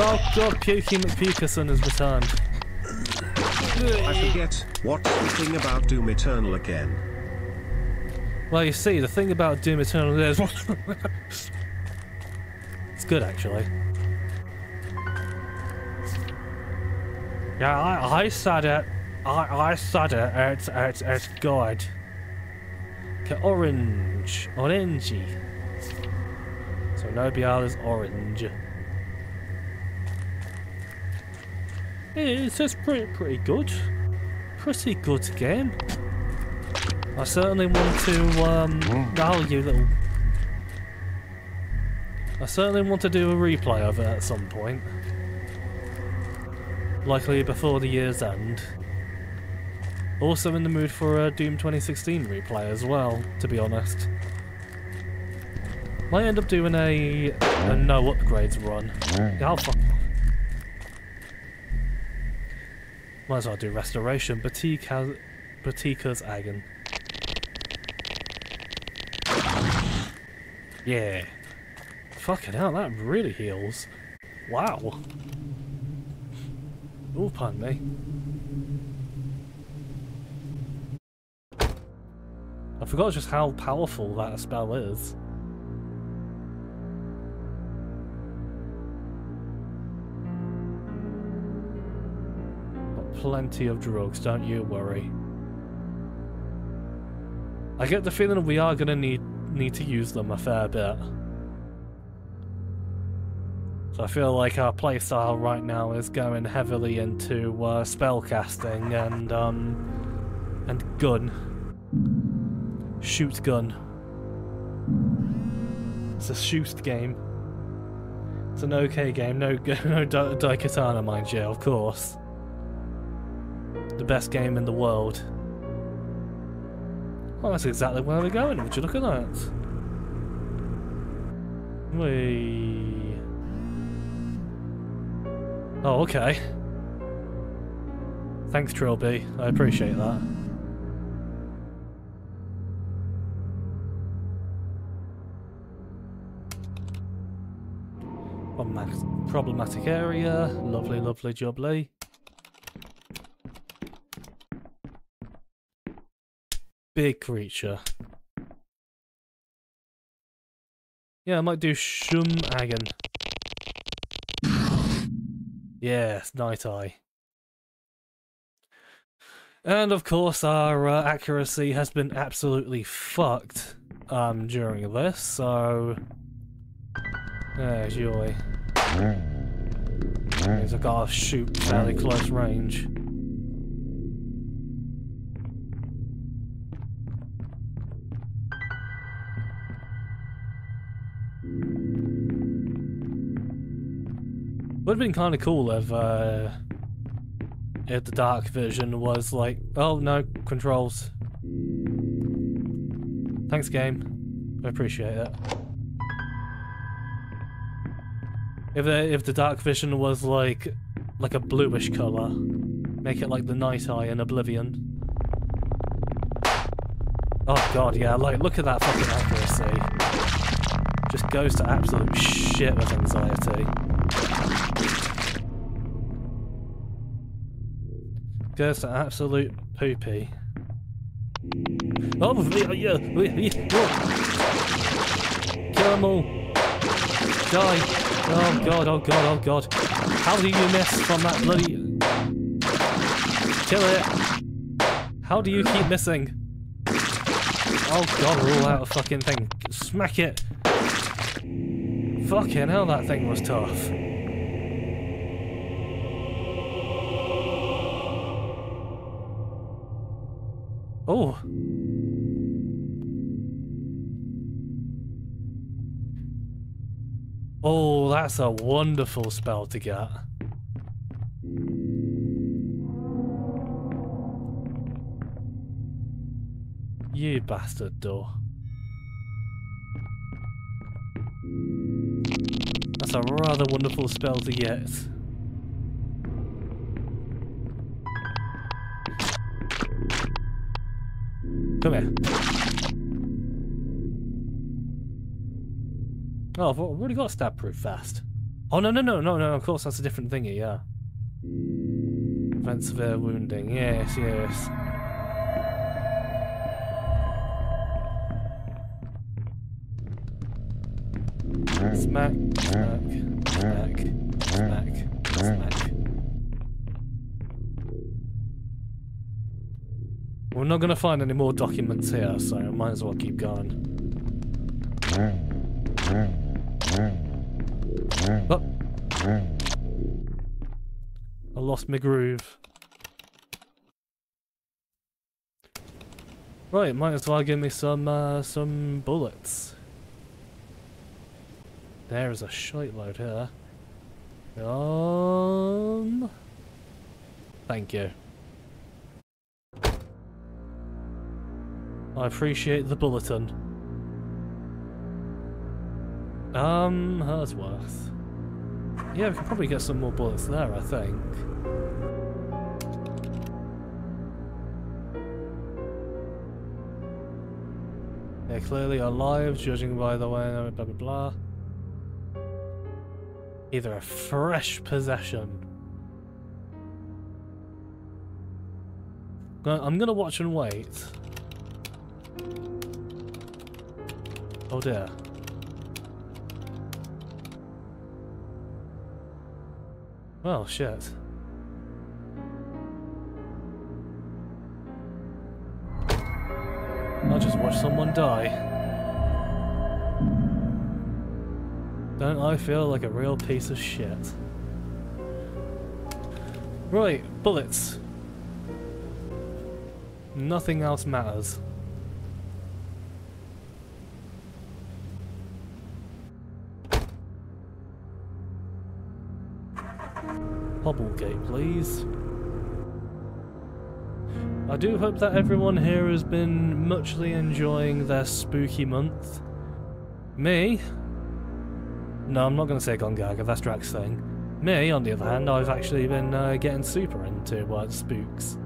Oh god, Pukey McPukerson has returned. I forget, what's the thing about Doom Eternal again? Well, you see, the thing about Doom Eternal is... it's good, actually. Yeah, I, I said it. I, I said it. It's, it's, it's good. Okay, orange. Orangey. So Nobial is orange. It's just pretty, pretty good. Pretty good game. I certainly want to, um, oh, you little... I certainly want to do a replay of it at some point. Likely before the year's end. Also in the mood for a Doom 2016 replay as well, to be honest. Might end up doing a, a no upgrades run. Yeah, fuck. Might as well do restoration. Batik has Batika's Agon. Yeah. Fucking hell, that really heals. Wow. Oh, pardon me. I forgot just how powerful that spell is. Plenty of drugs, don't you worry. I get the feeling we are gonna need need to use them a fair bit. So I feel like our playstyle right now is going heavily into uh, spell casting and um and gun. Shoot gun. It's a shoot game. It's an okay game. No, no Daikatana, mind you, of course. The best game in the world. Well, that's exactly where we're going. Would you look at that? We. Oh, okay. Thanks, Trilby. I appreciate that. Problematic area. Lovely, lovely, jubbly. Big creature. Yeah, I might do Shumagen. Yes, Night Eye. And of course our uh, accuracy has been absolutely fucked um, during this, so... There's Joy. Means I've got to shoot fairly close range. Would have been kind of cool if, uh, if the dark version was like, oh no, controls. Thanks game. I appreciate it. If the if the dark vision was like like a bluish color, make it like the night eye in Oblivion. Oh god, yeah, like look at that fucking accuracy. Just goes to absolute shit with anxiety. To absolute poopy. Oh, yeah, yeah, Kill them all. Die. Oh god, oh god, oh god. How do you miss from that bloody... Kill it! How do you keep missing? Oh god, we're all out of fucking thing. Smack it! Fucking hell, that thing was tough. Oh! Oh, that's a wonderful spell to get. You bastard door. That's a rather wonderful spell to get. Come here. Oh, I've already got stab proof fast. Oh, no, no, no, no, no, of course that's a different thingy, yeah. Prevent severe wounding, yes, yes. Smack, smack, smack, smack, smack. We're not going to find any more documents here, so might as well keep going. Oh. I lost my groove. Right, might as well give me some uh, some bullets. There is a shitload here. Um, thank you. I appreciate the bulletin. Um, worth. Yeah, we can probably get some more bullets there, I think. They're clearly alive, judging by the way, blah blah blah. Either a fresh possession. I'm gonna watch and wait. Oh dear. Well, shit. I just watched someone die. Don't I feel like a real piece of shit? Right, bullets. Nothing else matters. Hobblegate, please. I do hope that everyone here has been muchly enjoying their spooky month. Me? No, I'm not going to say Gongaga, that's Drax's thing. Me, on the other hand, I've actually been uh, getting super into uh, spooks.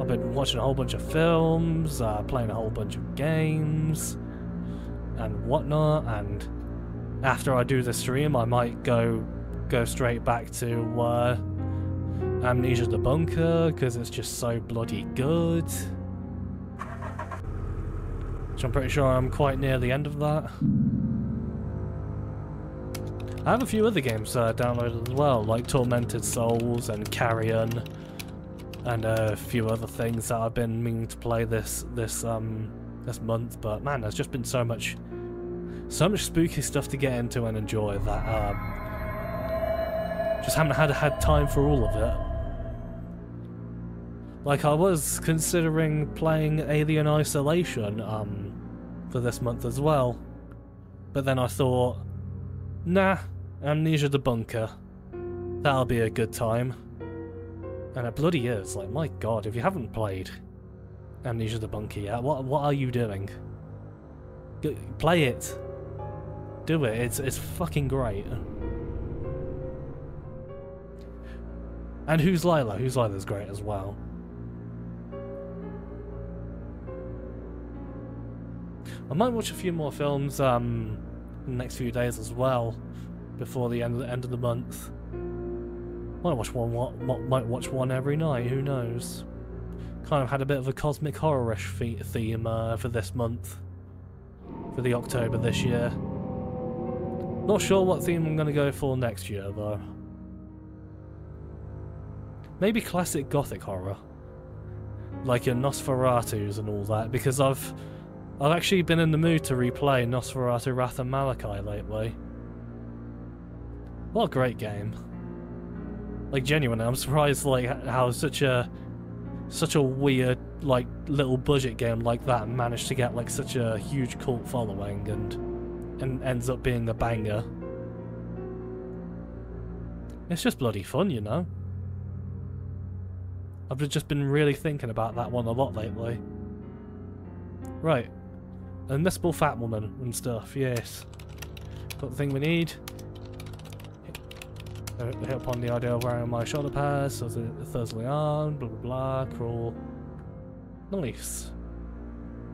I've been watching a whole bunch of films, uh, playing a whole bunch of games, and whatnot, and after I do the stream, I might go go straight back to uh, Amnesia the Bunker because it's just so bloody good. Which I'm pretty sure I'm quite near the end of that. I have a few other games uh, downloaded as well, like Tormented Souls and Carrion, and a few other things that I've been meaning to play this this um this month. But man, there's just been so much, so much spooky stuff to get into and enjoy that um, just haven't had had time for all of it. Like I was considering playing Alien Isolation um for this month as well. But then I thought, nah, Amnesia the Bunker. That'll be a good time. And it bloody is. Like, my god, if you haven't played Amnesia the Bunker yet, what what are you doing? G play it. Do it. It's it's fucking great. And Who's Lila? Who's Lila's great as well. I might watch a few more films um, in the next few days as well, before the end of the end of the month. Might watch one, might watch one every night. Who knows? Kind of had a bit of a cosmic horrorish theme uh, for this month, for the October this year. Not sure what theme I'm going to go for next year though. Maybe classic gothic horror. Like your Nosferatus and all that, because I've I've actually been in the mood to replay Nosferatu Wrath of Malachi lately. What a great game. Like genuinely, I'm surprised like how such a such a weird like little budget game like that managed to get like such a huge cult following and and ends up being a banger. It's just bloody fun, you know. I've just been really thinking about that one a lot lately. Right. Unmissable Fat Woman and stuff, yes. Got the thing we need. Uh, hit, hit upon the idea of wearing my shoulder pads, so the Thursday on, blah blah blah, crawl. Nice.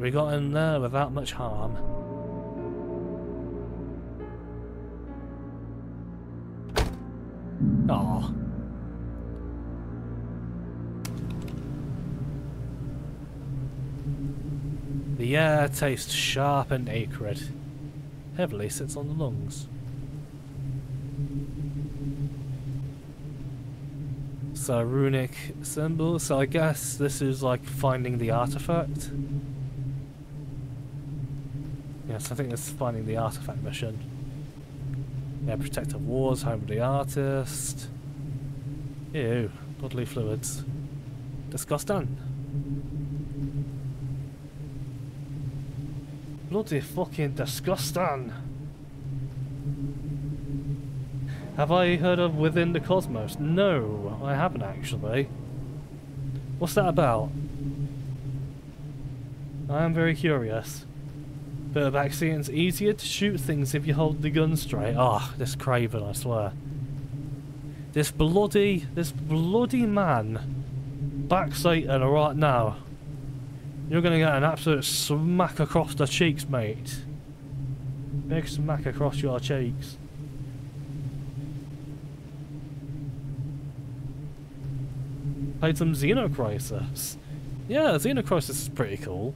We got in there without much harm. Aww. The air tastes sharp and acrid. Heavily sits on the lungs. So runic symbol, so I guess this is like finding the artifact. Yes, I think this is finding the artifact mission. Yeah, Protective Wars, Home of the Artist. Ew, bodily fluids. Disgusting. Bloody fucking disgusting. Have I heard of Within the Cosmos? No, I haven't actually. What's that about? I am very curious. Bit of easier to shoot things if you hold the gun straight. Ah, oh, this craven, I swear. This bloody, this bloody man back Satan right now. You're going to get an absolute smack across the cheeks, mate. Big smack across your cheeks. Played some Xenocrisis. Yeah, Xenocrisis is pretty cool.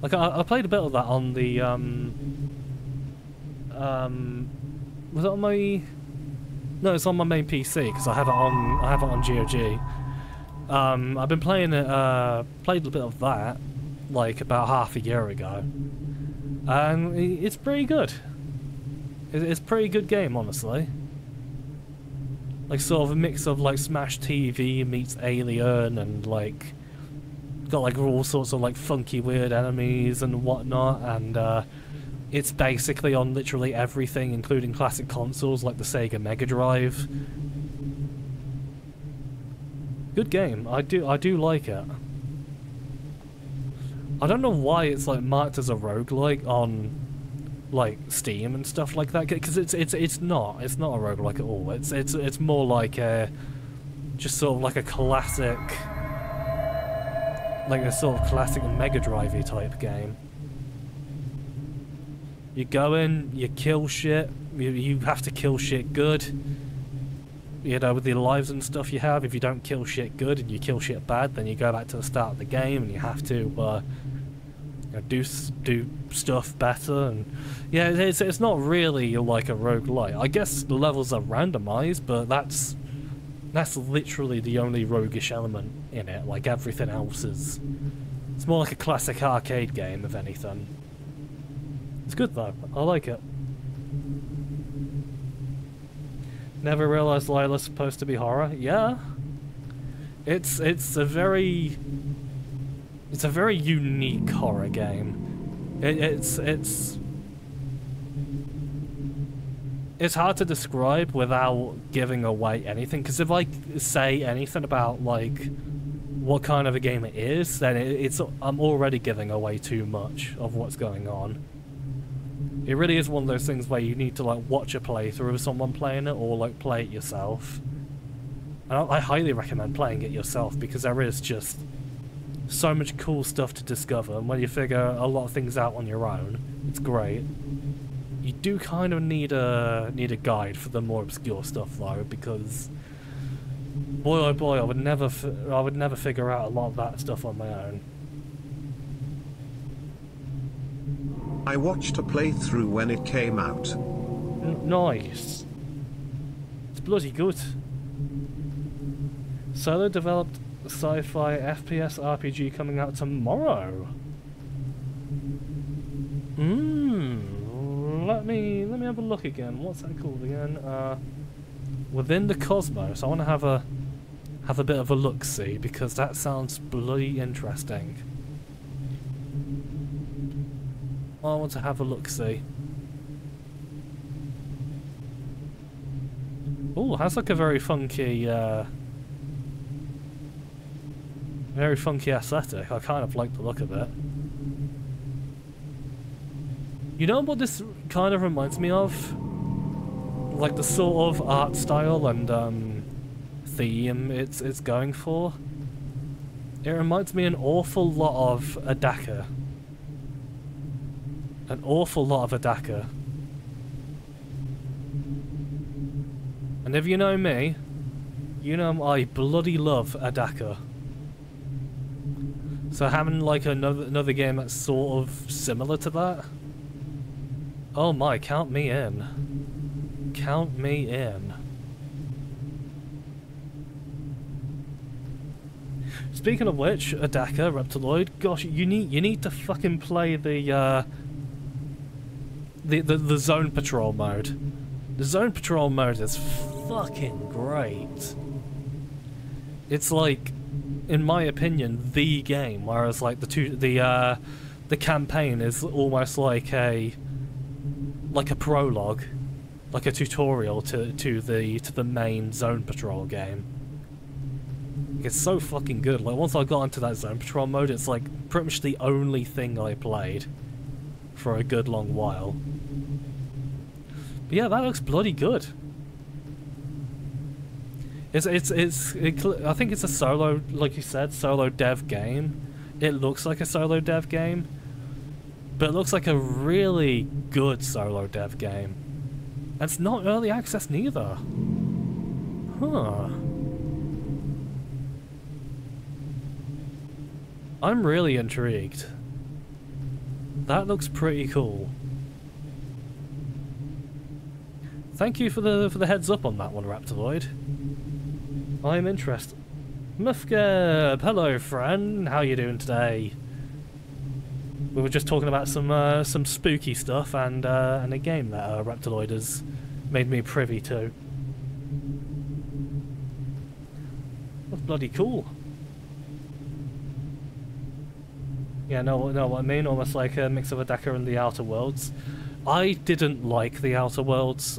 Like I, I played a bit of that on the um um was it on my no it's on my main PC because I have it on I have it on GOG. Um, I've been playing uh played a bit of that like about half a year ago, and it's pretty good. It's a pretty good game honestly. Like sort of a mix of like Smash TV meets Alien and like got like all sorts of like funky weird enemies and whatnot and uh, it's basically on literally everything including classic consoles like the Sega Mega Drive. Good game. I do I do like it. I don't know why it's like marked as a roguelike on like Steam and stuff like that because it's it's it's not it's not a roguelike at all. It's it's it's more like a just sort of like a classic like a sort of classic Mega Drive type game. You go in, you kill shit, you, you have to kill shit good. You know, with the lives and stuff you have, if you don't kill shit good and you kill shit bad, then you go back to the start of the game and you have to uh, you know, do do stuff better. And yeah, it's it's not really like a roguelite. I guess the levels are randomized, but that's that's literally the only roguish element in it. Like everything else is, it's more like a classic arcade game, if anything. It's good though. I like it. Never realized Lila's supposed to be horror. Yeah. It's it's a very it's a very unique horror game. It, it's it's it's hard to describe without giving away anything. Because if I say anything about like what kind of a game it is, then it, it's I'm already giving away too much of what's going on. It really is one of those things where you need to like watch a playthrough of someone playing it or like play it yourself. And I, I highly recommend playing it yourself because there is just so much cool stuff to discover and when you figure a lot of things out on your own, it's great. You do kind of need a need a guide for the more obscure stuff though because boy oh boy I would never I would never figure out a lot of that stuff on my own. I watched a playthrough when it came out. N nice. It's bloody good. Solo developed sci-fi FPS RPG coming out tomorrow. Mmm. Let me let me have a look again. What's that called again? Uh, Within the Cosmos. I want to have a have a bit of a look see because that sounds bloody interesting. I want to have a look-see. Oh, has like a very funky, uh, very funky aesthetic. I kind of like the look of it. You know what this kind of reminds me of? Like the sort of art style and um, theme it's it's going for. It reminds me an awful lot of a Adaka an awful lot of Adaka. And if you know me, you know I bloody love Adaka. So having like another another game that's sort of similar to that. Oh my, count me in. Count me in. Speaking of which, Adaka, Reptiloid, gosh, you need you need to fucking play the uh, the, the, the zone patrol mode. The zone patrol mode is fucking great. It's like, in my opinion, the game. Whereas like the two, the uh, the campaign is almost like a like a prologue, like a tutorial to to the to the main zone patrol game. It's so fucking good. Like once I got into that zone patrol mode, it's like pretty much the only thing I played for a good long while. But yeah, that looks bloody good. It's it's it's it, I think it's a solo, like you said, solo dev game. It looks like a solo dev game, but it looks like a really good solo dev game. And it's not early access neither. Huh. I'm really intrigued. That looks pretty cool. Thank you for the for the heads up on that one, Raptoroid. I'm interested. Mufgab, hello friend, how you doing today? We were just talking about some uh, some spooky stuff and uh, and a game that uh, has made me privy to. That's bloody cool. Yeah, no, no, what I mean, almost like a mix of a Decker and the Outer Worlds. I didn't like the Outer Worlds.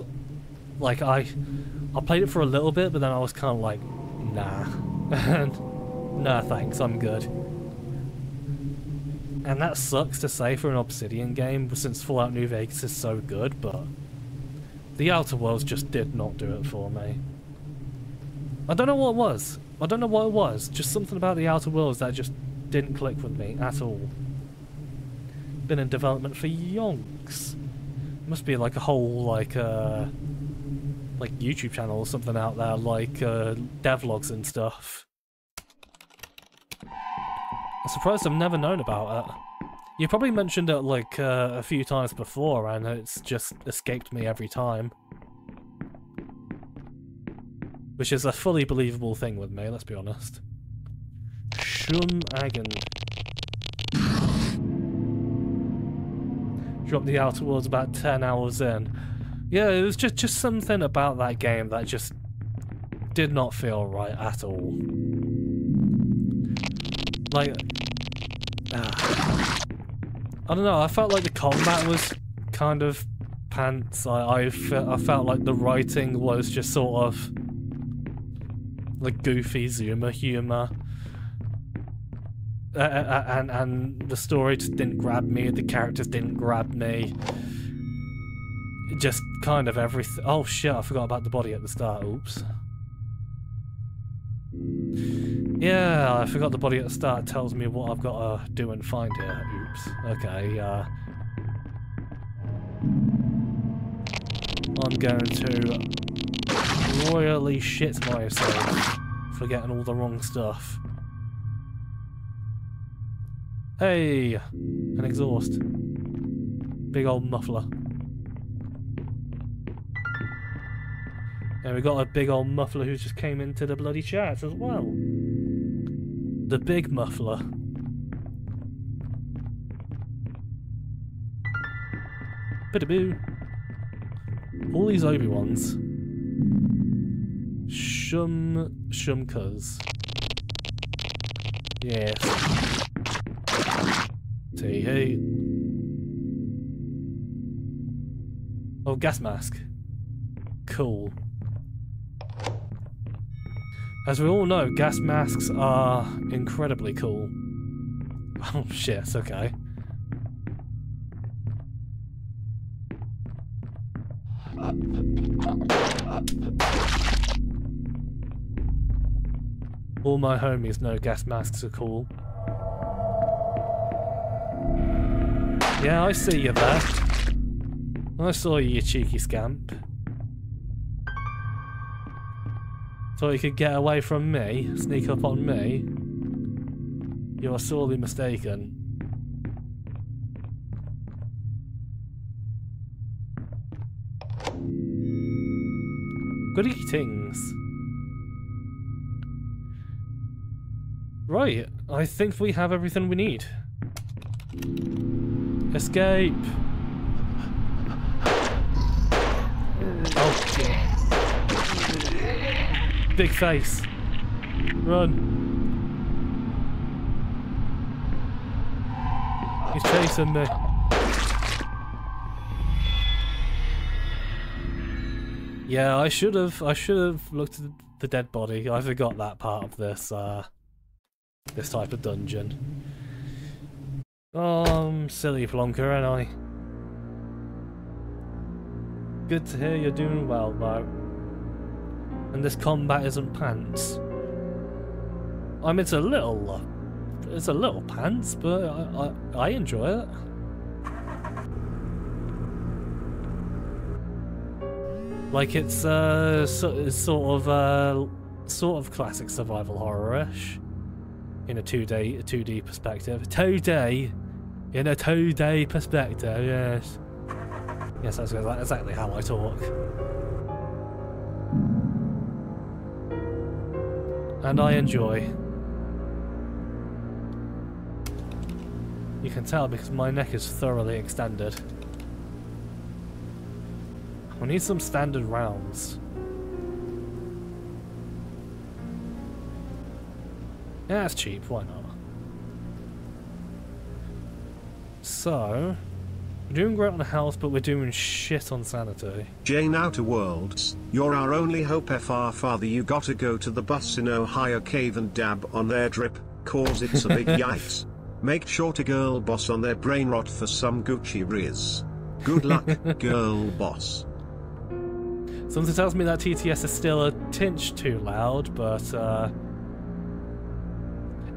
Like, I I played it for a little bit, but then I was kind of like, nah. nah, thanks, I'm good. And that sucks to say for an Obsidian game, since Fallout New Vegas is so good, but the Outer Worlds just did not do it for me. I don't know what it was. I don't know what it was. Just something about the Outer Worlds that just didn't click with me at all. Been in development for yonks. Must be like a whole like uh like YouTube channel or something out there, like uh, devlogs and stuff. I'm surprised I've never known about it. You probably mentioned it like uh, a few times before, and it's just escaped me every time. Which is a fully believable thing with me, let's be honest. Shum Agen. Dropped the Outer Worlds about 10 hours in. Yeah, it was just, just something about that game that just did not feel right at all. Like, uh, I don't know, I felt like the combat was kind of pants. I, I, fe I felt like the writing was just sort of like goofy Zuma humour. Uh, and and the story just didn't grab me. The characters didn't grab me. Just kind of everything. Oh shit! I forgot about the body at the start. Oops. Yeah, I forgot the body at the start it tells me what I've got to do and find here. Oops. Okay. Uh, I'm going to royally shit myself for getting all the wrong stuff. Hey! An exhaust. Big old muffler. And we got a big old muffler who just came into the bloody chat as well. The big muffler. Bidaboo. All these Obi-Wans. Shum... Shumkas. Yes. Tee hee. Oh, gas mask. Cool. As we all know, gas masks are incredibly cool. Oh shit, okay. All my homies know gas masks are cool. Yeah, I see you there. I saw you, you cheeky scamp. Thought you could get away from me, sneak up on me? You are sorely mistaken. Good eatings. Right, I think we have everything we need. Escape! Oh, Big face. Run. He's chasing me. Yeah, I should have. I should have looked at the dead body. I forgot that part of this. Uh, this type of dungeon. Oh, I'm silly flunker, ain't I? Good to hear you're doing well, though. And this combat isn't pants. I mean, it's a little... It's a little pants, but I, I, I enjoy it. Like, it's, uh, so, it's sort of, uh, sort of classic survival horror-ish. In a 2D, 2D perspective. 2D In a two-day perspective, yes. Yes, that's exactly how I talk. And I enjoy. You can tell because my neck is thoroughly extended. We need some standard rounds. Yeah, it's cheap, why not? So, we're doing great on health, but we're doing shit on sanity. Jane Outer Worlds, you're our only hope FR father you gotta go to the bus in Ohio cave and dab on their drip, cause it's a big yikes. Make sure to girl boss on their brain rot for some Gucci riz. Good luck, girl boss. Something tells me that TTS is still a tinge too loud, but uh...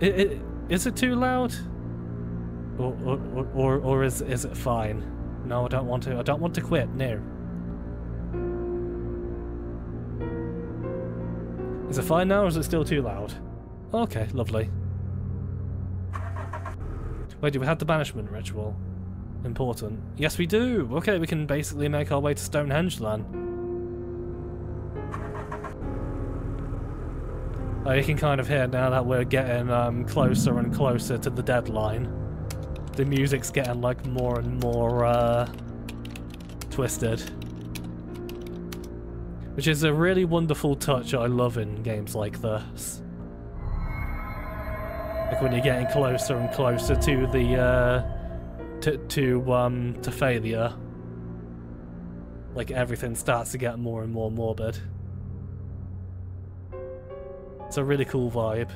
It, it, is it too loud? Or, or, or, or is, is it fine? No, I don't want to. I don't want to quit. No. Is it fine now, or is it still too loud? Okay, lovely. Wait, do we have the banishment ritual? Important. Yes, we do! Okay, we can basically make our way to Stonehenge then. Oh, you can kind of hear now that we're getting um, closer and closer to the deadline the music's getting like more and more uh, twisted. Which is a really wonderful touch I love in games like this. Like when you're getting closer and closer to the uh, to to um to failure. Like everything starts to get more and more morbid. It's a really cool vibe.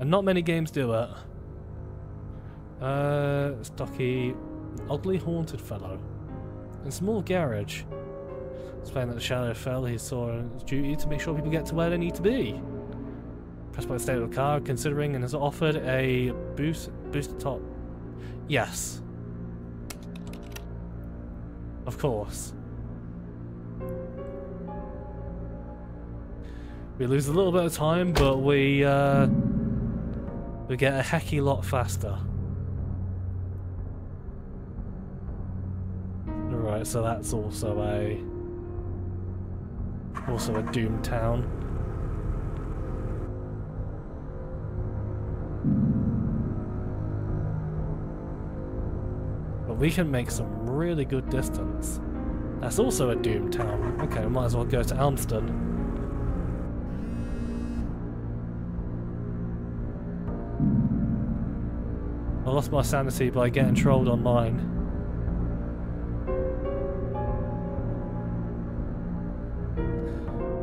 And not many games do it. Uh, stocky, ugly haunted fellow. In small garage. Explain that the shadow fell, he saw his duty to make sure people get to where they need to be. Pressed by the state of the car, considering and has offered a boost boosted top. Yes. Of course. We lose a little bit of time, but we uh, we get a hecky lot faster. Alright, so that's also a... Also a Doom town. But we can make some really good distance. That's also a Doom town. Okay, might as well go to Elmston. Lost my sanity by getting trolled online.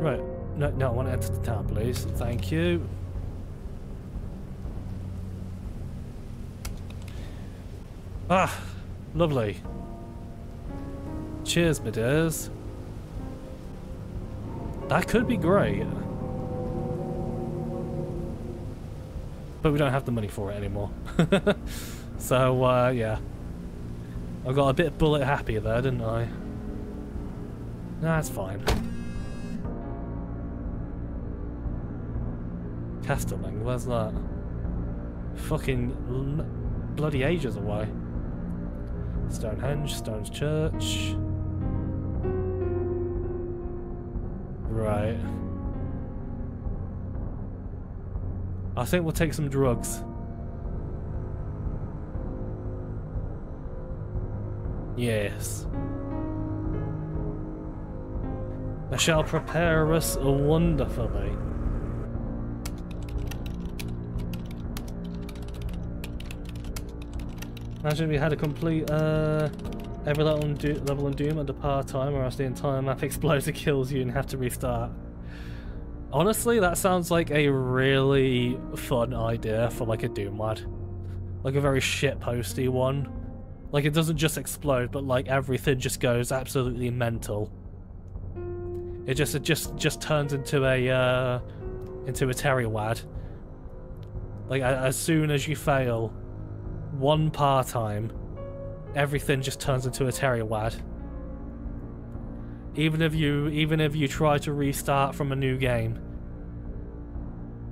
Right, no, no, I want to enter the town, please. Thank you. Ah, lovely. Cheers, my dears. That could be great. But we don't have the money for it anymore. so, uh, yeah. I got a bit bullet happy there, didn't I? That's fine. Castelling, where's that? Fucking bloody ages away. Stonehenge, Stone's Church. I think we'll take some drugs. Yes. I shall prepare us wonderfully. Imagine we had a complete uh, every level in, Doom under par time or else the entire map explodes and kills you and have to restart. Honestly, that sounds like a really fun idea for like a Doom mod. Like a very shit posty one. Like it doesn't just explode, but like everything just goes absolutely mental. It just it just just turns into a uh, into a Terry WAD. Like as soon as you fail one par time, everything just turns into a Terry WAD. Even if you even if you try to restart from a new game,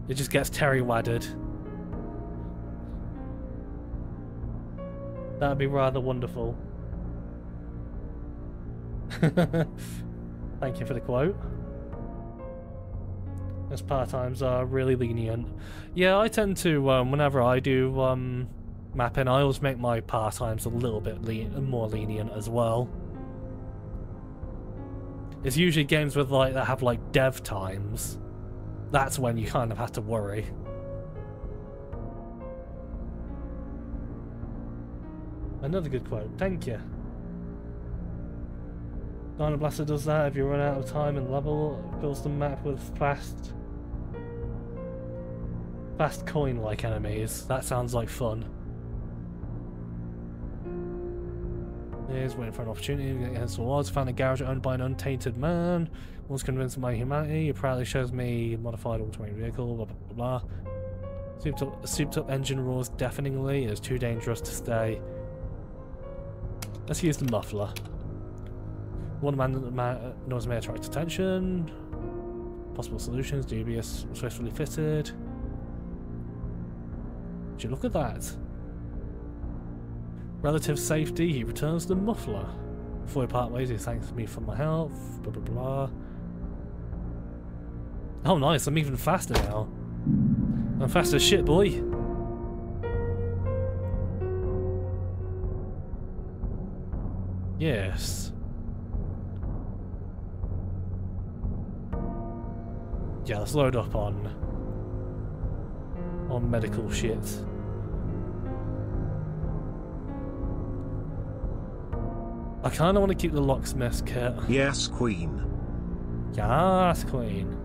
it just gets Terry wadded. That'd be rather wonderful. Thank you for the quote. As part-times are really lenient. Yeah, I tend to, um, whenever I do um, mapping, I always make my part-times a little bit le more lenient as well. It's usually games with like that have like dev times. That's when you kind of have to worry. Another good quote. Thank you. Dino Blaster does that if you run out of time and level, fills the map with fast fast coin-like enemies. That sounds like fun. Waiting for an opportunity to get against the odds. Found a garage owned by an untainted man. Was convinced of my humanity. It proudly shows me modified automated vehicle. Blah blah blah. blah. Souped up, souped up engine roars deafeningly. It's too dangerous to stay. Let's use the muffler. One man that ma knows may attract attention. Possible solutions, dubious, swiftly fitted. Would you look at that? Relative safety, he returns the muffler. Before we part ways, he thanks me for my help, blah blah blah. Oh nice, I'm even faster now. I'm fast as shit, boy. Yes. Yeah, let's load up on on medical shit. I kind of want to keep the locksmith's kit. Yes, Queen. Yes, Queen.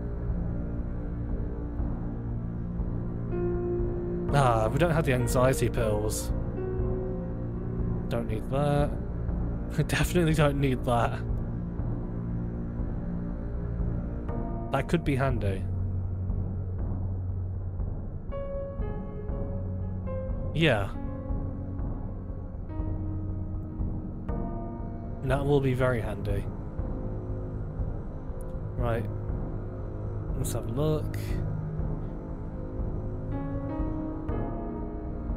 Ah, we don't have the anxiety pills. Don't need that. I definitely don't need that. That could be handy. Yeah. That will be very handy. Right. Let's have a look.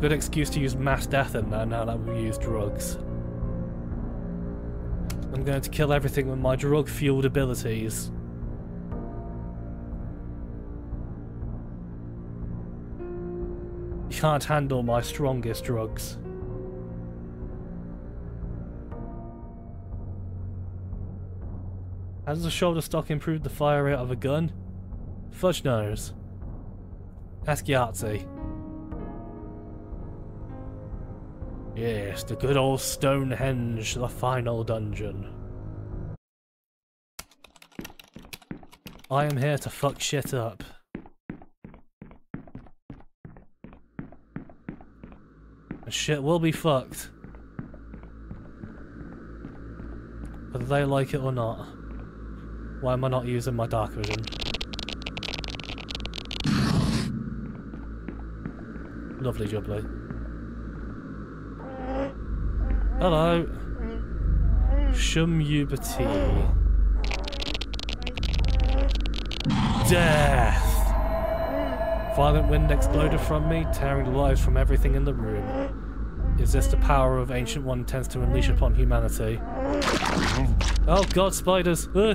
Good excuse to use mass death in there now that we use drugs. I'm going to kill everything with my drug-fueled abilities. You can't handle my strongest drugs. How does a shoulder stock improve the fire rate of a gun? Fudge knows. Ask Yahtzee. Yes, the good old Stonehenge, the final dungeon. I am here to fuck shit up. And shit will be fucked. Whether they like it or not. Why am I not using my dark vision? Lovely jubbly. Hello. Shumubati. Death! Violent wind exploded from me, tearing the lives from everything in the room. Is this the power of Ancient One tends to unleash upon humanity? Oh god, spiders! Uh.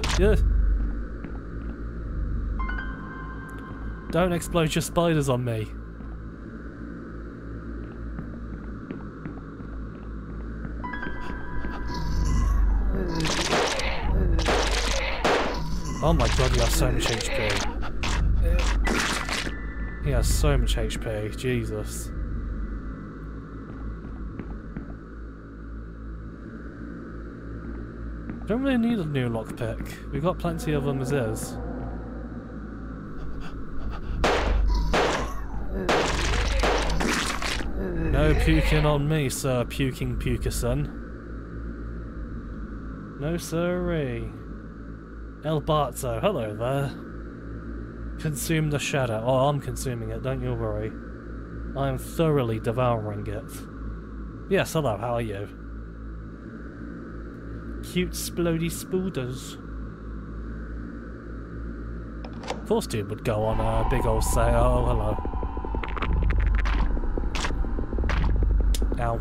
Don't explode your spiders on me. Oh my god, he has so much HP. He has so much HP, Jesus. Don't really need a new lockpick. We've got plenty of them as is. No puking on me, sir, puking pukerson. No sirree. El Barzo, hello there. Consume the shadow. Oh, I'm consuming it, don't you worry. I am thoroughly devouring it. Yes, hello, how are you? Cute splody spooders. Of course dude would go on a big old say, oh, hello. Now,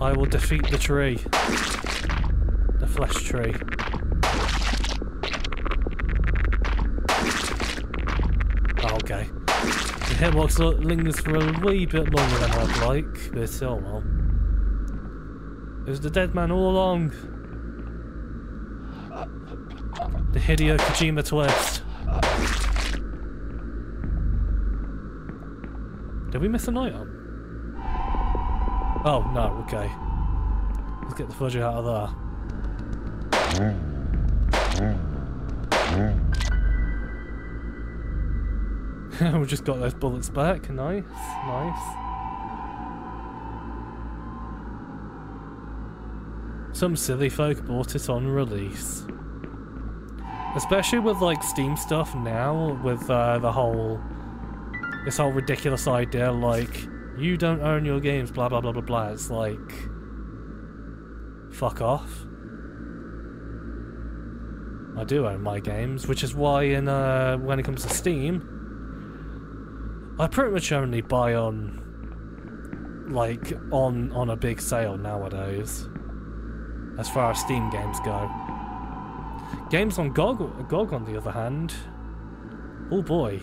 I will defeat the tree. The flesh tree. Oh, okay. The hitbox lingers for a wee bit longer than I'd like, but oh well. It was the dead man all along. The Hideo Kojima twist. Did we miss an item? Oh, no, okay. Let's get the fudge out of there. we just got those bullets back. Nice, nice. Some silly folk bought it on release. Especially with like Steam stuff now, with uh, the whole this whole ridiculous idea like you don't own your games, blah blah blah blah blah. It's like fuck off. I do own my games, which is why in uh, when it comes to Steam, I pretty much only buy on like on on a big sale nowadays. As far as Steam games go. Games on GOG, GOG on the other hand, oh boy,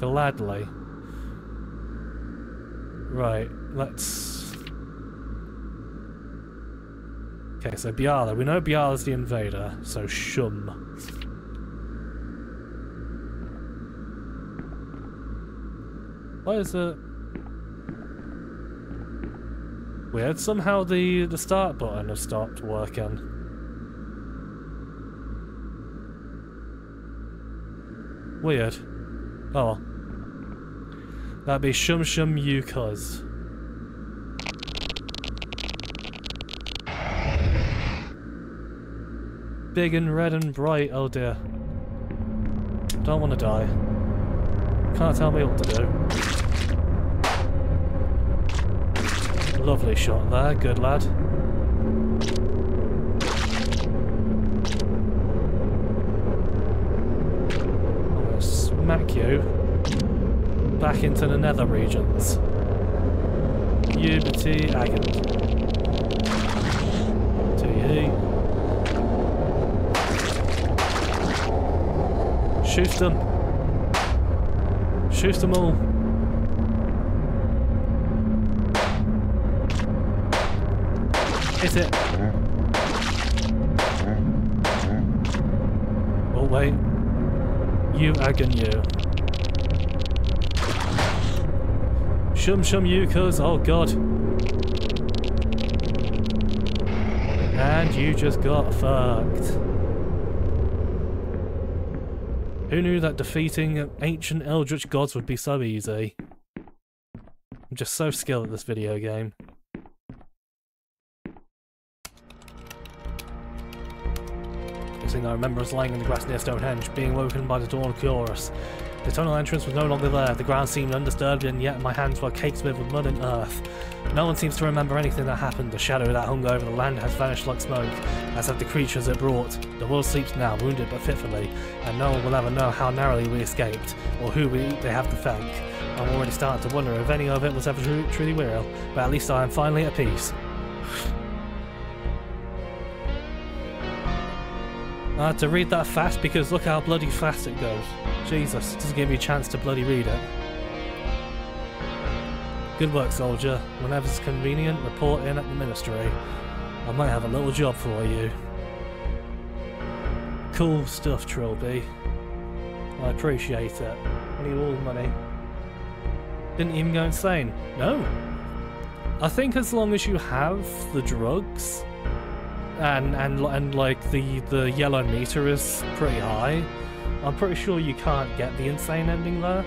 gladly. Right, let's... Okay, so Biala. We know Biala's the invader, so Shum. Why is it... Weird, somehow the, the start button has stopped working. Weird. Oh. That'd be Shum Shum Yukas. Big and red and bright, oh dear. Don't want to die. Can't tell me what to do. Lovely shot there, good lad. Smack you back into the nether regions. Unity. To you. Shoot them. Shoot them all. Hit it. Oh wait. You Agan you. Shum shum yukas, oh god. And you just got fucked. Who knew that defeating ancient eldritch gods would be so easy? I'm just so skilled at this video game. Next thing I remember was lying in the grass near Stonehenge, being woken by the dawn chorus. The tunnel entrance was no longer there, the ground seemed undisturbed, and yet my hands were caked with mud and earth. No one seems to remember anything that happened. The shadow that hung over the land has vanished like smoke, as have the creatures it brought. The world sleeps now, wounded but fitfully, and no one will ever know how narrowly we escaped, or who we, they have to thank. I'm already starting to wonder if any of it was ever truly real, but at least I am finally at peace. I had to read that fast because look how bloody fast it goes. Jesus, it doesn't give me a chance to bloody read it. Good work, soldier. Whenever it's convenient, report in at the ministry. I might have a little job for you. Cool stuff, Trilby. I appreciate it. I need all the money. Didn't even go insane. No. I think as long as you have the drugs, and and and like the the yellow meter is pretty high. I'm pretty sure you can't get the insane ending there.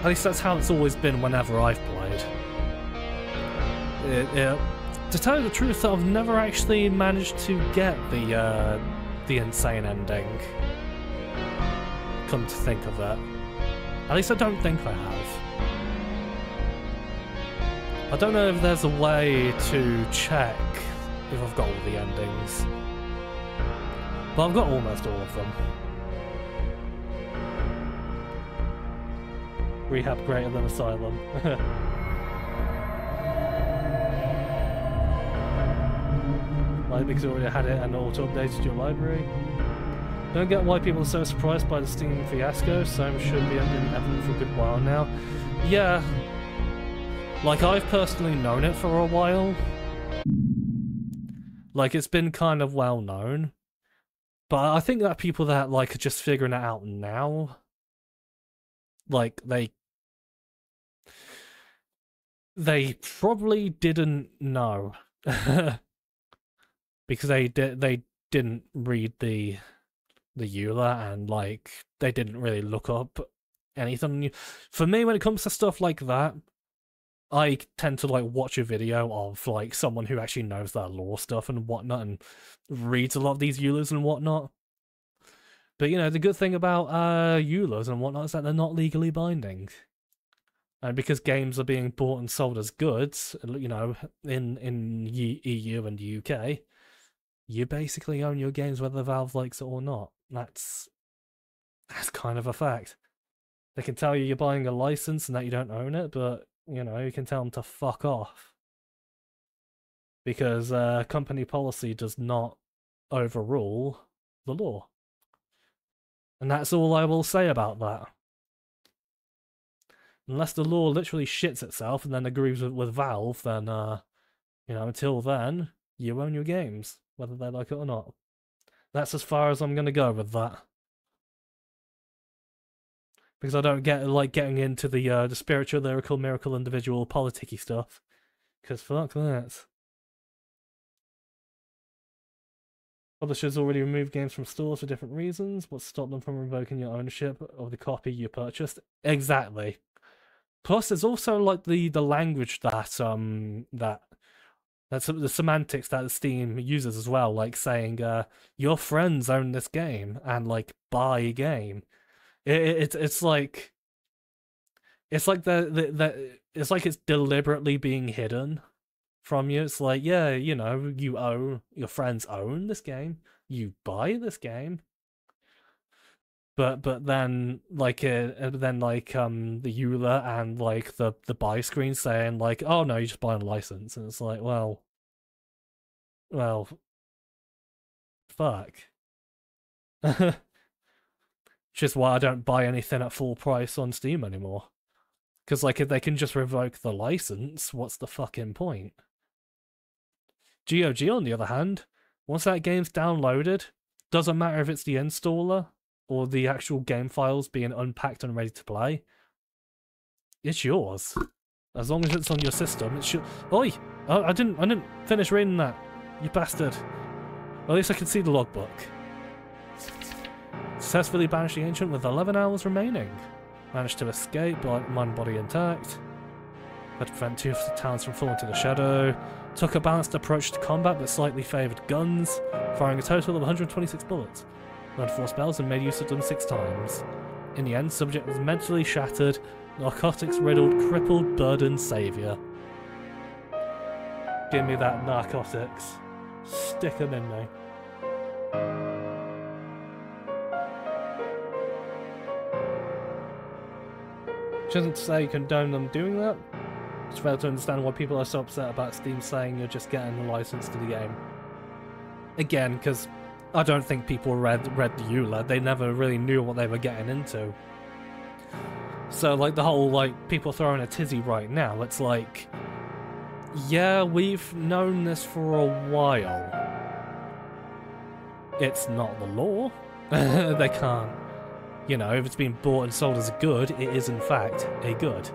At least that's how it's always been whenever I've played. It, it, to tell you the truth, I've never actually managed to get the uh, the insane ending. Come to think of it, at least I don't think I have. I don't know if there's a way to check if I've got all the endings. But I've got almost all of them. Rehab greater than Asylum. Like because you already had it and auto updated your library. Don't get why people are so surprised by the Steam fiasco. Some should be in heaven for a good while now. Yeah. Like I've personally known it for a while. Like it's been kind of well known. But I think that people that like are just figuring it out now, like they they probably didn't know because they did they didn't read the the EULA and like they didn't really look up anything. For me, when it comes to stuff like that, I tend to like watch a video of like someone who actually knows their lore stuff and whatnot and reads a lot of these EULAs and whatnot. But you know, the good thing about uh EULAs and whatnot is that they're not legally binding. And because games are being bought and sold as goods, you know, in in EU and UK, you basically own your games whether Valve likes it or not. That's that's kind of a fact. They can tell you you're buying a license and that you don't own it, but you know you can tell them to fuck off because uh, company policy does not overrule the law. And that's all I will say about that. Unless the law literally shits itself and then agrees with, with Valve, then, uh, you know, until then, you own your games, whether they like it or not. That's as far as I'm going to go with that. Because I don't get like getting into the uh, the spiritual, lyrical, miracle, individual, politicky stuff. Because fuck that. Publishers already removed games from stores for different reasons. What stopped them from revoking your ownership of the copy you purchased? Exactly. Plus, there's also like the the language that um that that's the semantics that Steam uses as well, like saying uh your friends own this game and like buy a game. It, it it's it's like it's like the, the the it's like it's deliberately being hidden from you. It's like yeah, you know, you own your friends own this game, you buy this game, but but then like it uh, then like um the EULA and like the the buy screen saying like oh no you just buy a license. And it's like well well fuck just why I don't buy anything at full price on Steam anymore because like if they can just revoke the license what's the fucking point GOG on the other hand once that game's downloaded doesn't matter if it's the installer or the actual game files being unpacked and ready to play, it's yours. As long as it's on your system, it's your. Oi! I, I didn't. I didn't finish reading that. You bastard. At least I can see the logbook. Successfully banished the ancient with 11 hours remaining. Managed to escape, but mind body intact. Had to prevent two of the towns from falling to the shadow. Took a balanced approach to combat, but slightly favoured guns, firing a total of 126 bullets learned four spells and made use of them six times. In the end, subject was mentally shattered, narcotics riddled, crippled, burdened savior. Give me that narcotics. Stick them in me. Which isn't say condone them doing that. It's fair to understand why people are so upset about Steam saying you're just getting a license to the game. Again, because I don't think people read read the EULA. They never really knew what they were getting into. So like the whole like people throwing a tizzy right now, it's like yeah, we've known this for a while. It's not the law. they can't. You know, if it's been bought and sold as a good, it is in fact a good.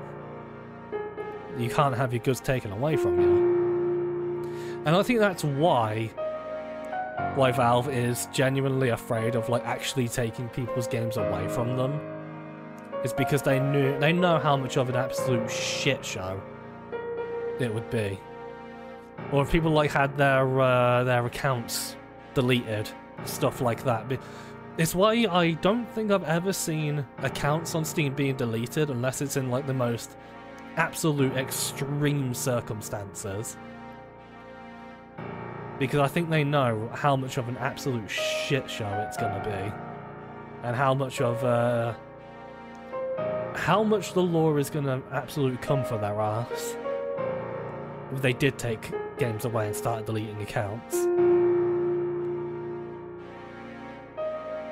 You can't have your goods taken away from you. And I think that's why why Valve is genuinely afraid of like actually taking people's games away from them is because they knew they know how much of an absolute shit show it would be. Or if people like had their uh, their accounts deleted, stuff like that. It's why I don't think I've ever seen accounts on Steam being deleted unless it's in like the most absolute extreme circumstances because I think they know how much of an absolute shit show it's going to be, and how much of uh, how much the law is going to absolutely come for their ass if they did take games away and started deleting accounts.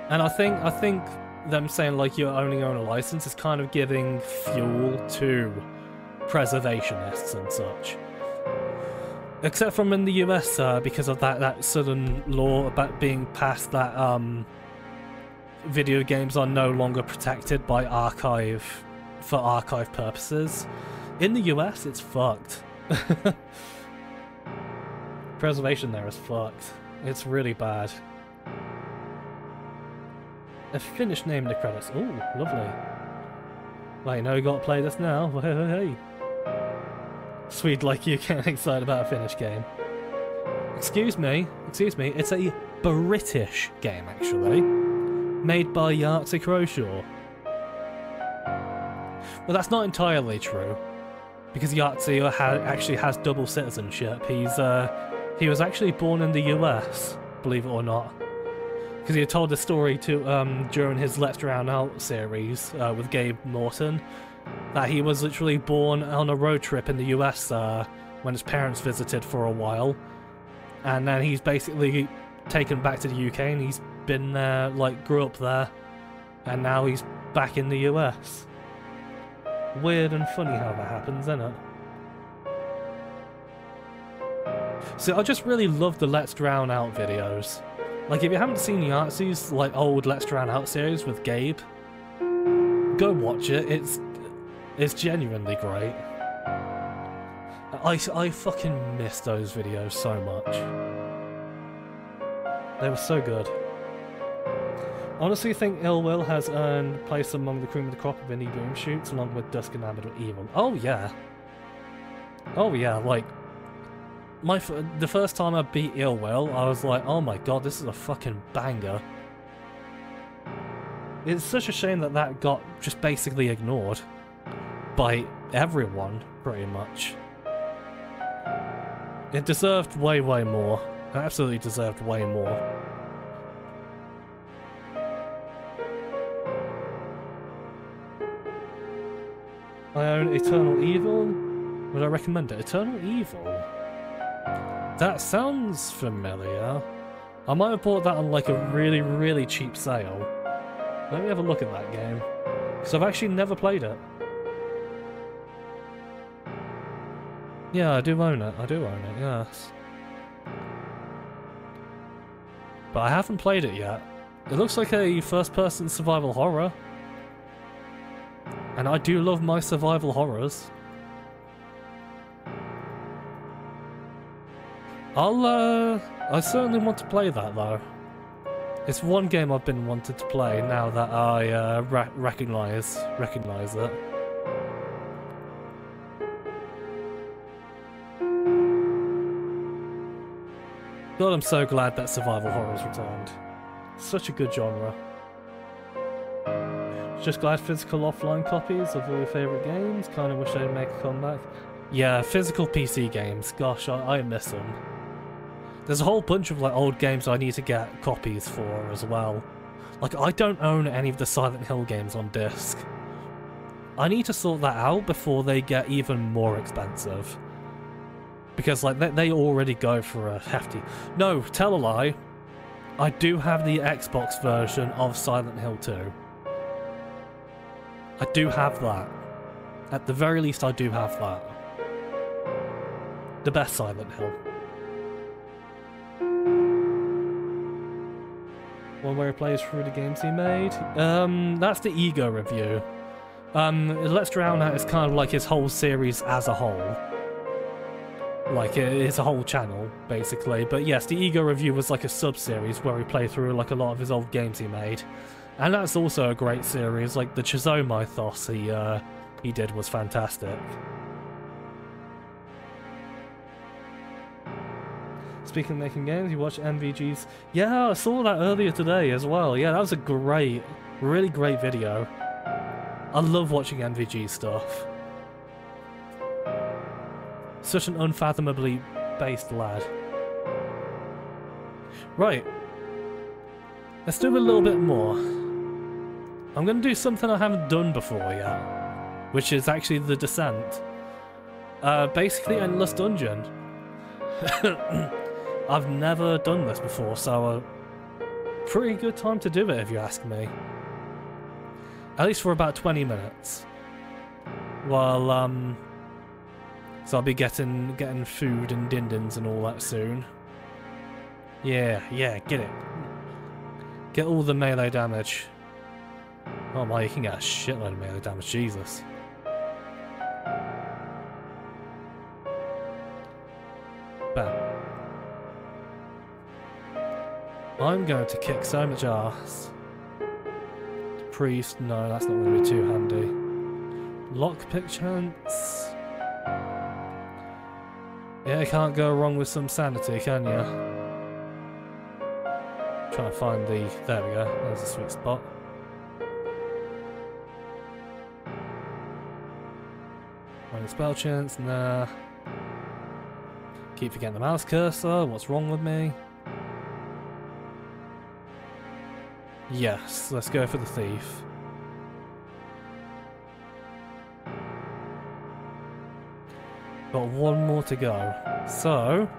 And I think I think them saying like you're only own a license is kind of giving fuel to preservationists and such. Except from in the US, uh, because of that that sudden law about being passed that um, video games are no longer protected by archive for archive purposes. In the US, it's fucked. Preservation there is fucked. It's really bad. A finished name in the credits. Ooh, lovely. Right, now we gotta play this now. Hey. Sweet like you getting excited about a finished game. Excuse me, excuse me, it's a British game actually. Made by Yahtzee Croshaw. Well, that's not entirely true. Because Yahtzee ha actually has double citizenship. He's, uh, he was actually born in the US, believe it or not because he had told the story to um, during his Let's Drown Out series uh, with Gabe Morton that he was literally born on a road trip in the US uh, when his parents visited for a while, and then he's basically taken back to the UK and he's been there, like grew up there, and now he's back in the US. Weird and funny how that happens, isn't it? So I just really love the Let's Drown Out videos. Like, if you haven't seen Yahtzee's, like, old Let's Drown Out series with Gabe, go watch it. It's it's genuinely great. I, I fucking miss those videos so much. They were so good. Honestly, think Ill Will has earned place among the cream of the crop of indie boom shoots, along with Dusk and Amid Evil. Oh yeah. Oh yeah, like my the first time I beat Ill Will, I was like, oh my god, this is a fucking banger. It's such a shame that that got just basically ignored by everyone, pretty much. It deserved way, way more. It absolutely deserved way more. I own Eternal Evil. Would I recommend it? Eternal Evil? That sounds familiar. I might have bought that on like a really, really cheap sale. Let me have a look at that game. Because I've actually never played it. Yeah, I do own it. I do own it, yes. But I haven't played it yet. It looks like a first-person survival horror. And I do love my survival horrors. I'll, uh... I certainly want to play that, though. It's one game I've been wanted to play now that I, uh, recognize, recognize it. God, I'm so glad that survival horror's returned. Such a good genre. Just glad physical offline copies of all your favourite games. Kinda wish they'd make a comeback. Yeah, physical PC games. Gosh, I, I miss them. There's a whole bunch of like old games I need to get copies for as well. Like, I don't own any of the Silent Hill games on disc. I need to sort that out before they get even more expensive. Because, like, they, they already go for a hefty... No, tell a lie. I do have the Xbox version of Silent Hill 2. I do have that. At the very least, I do have that. The best Silent Hill. One where he plays through the games he made. Um, that's the Ego review. Um, Let's Drown Out is kind of like his whole series as a whole. Like, it's a whole channel, basically. But yes, the Ego Review was like a sub-series where he played through like a lot of his old games he made. And that's also a great series, like the Chzo Mythos he, uh, he did was fantastic. Speaking of making games, you watch MVG's... Yeah, I saw that earlier today as well. Yeah, that was a great, really great video. I love watching MVG stuff. Such an unfathomably based lad. Right. Let's do a little bit more. I'm going to do something I haven't done before yet. Which is actually The Descent. Uh, basically Endless Dungeon. I've never done this before, so uh, pretty good time to do it if you ask me. At least for about 20 minutes. Well, um... So I'll be getting getting food and dindins and all that soon. Yeah, yeah, get it. Get all the melee damage. Oh my, you can get a shitload of melee damage, Jesus. I'm going to kick so much ass. Priest, no, that's not going to be too handy. Lockpick chance. Yeah, can't go wrong with some sanity, can you? Trying to find the... There we go, there's a sweet spot. Running spell chance, nah. Keep forgetting the mouse cursor, what's wrong with me? Yes, let's go for the thief. Got one more to go. So,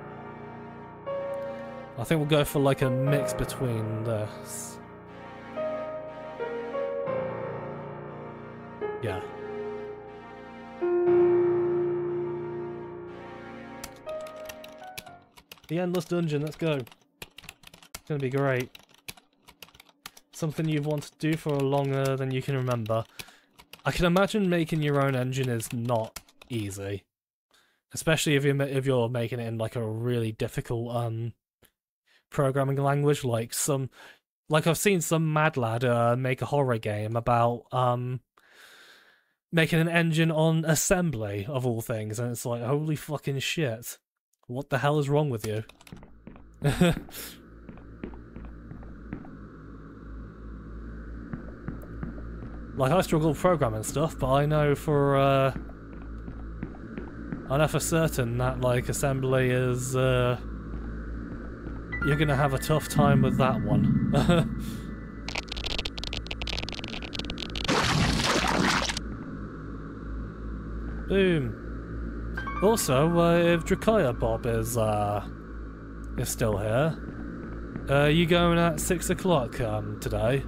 I think we'll go for like a mix between this. Yeah. The Endless Dungeon, let's go. It's gonna be great. Something you've wanted to do for longer than you can remember. I can imagine making your own engine is not easy. Especially if you're, if you're making it in like a really difficult um programming language like some like I've seen some mad lad uh, make a horror game about um making an engine on assembly of all things and it's like holy fucking shit. What the hell is wrong with you? like I struggle programming stuff, but I know for uh I know for certain that like assembly is uh you're gonna have a tough time with that one. Boom. Also, uh, if Drakaya Bob is uh, is still here, uh, you going at six o'clock um, today?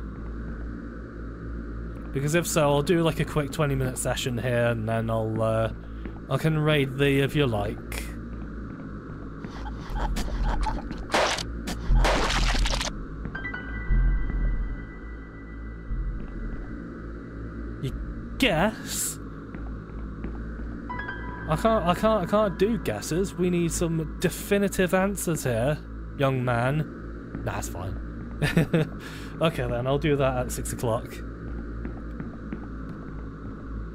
Because if so, I'll do like a quick twenty minute session here, and then I'll uh, I can raid thee if you like. guess. I can't I can't I can't do guesses. We need some definitive answers here, young man. Nah, that's fine. okay then, I'll do that at six o'clock.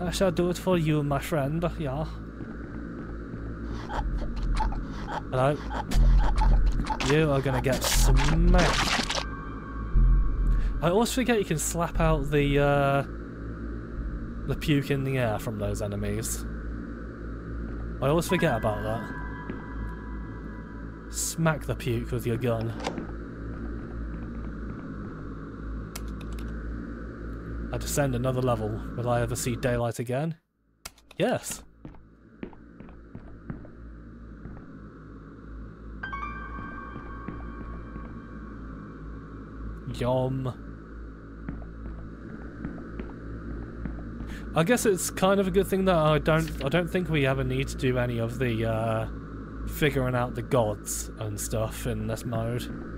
I shall do it for you, my friend, yeah. Hello? You are gonna get smacked. I always forget you can slap out the uh the puke in the air from those enemies. I always forget about that. Smack the puke with your gun. I descend another level. Will I ever see daylight again? Yes. Yom. I guess it's kind of a good thing that I don't I don't think we ever need to do any of the uh, figuring out the gods and stuff in this mode.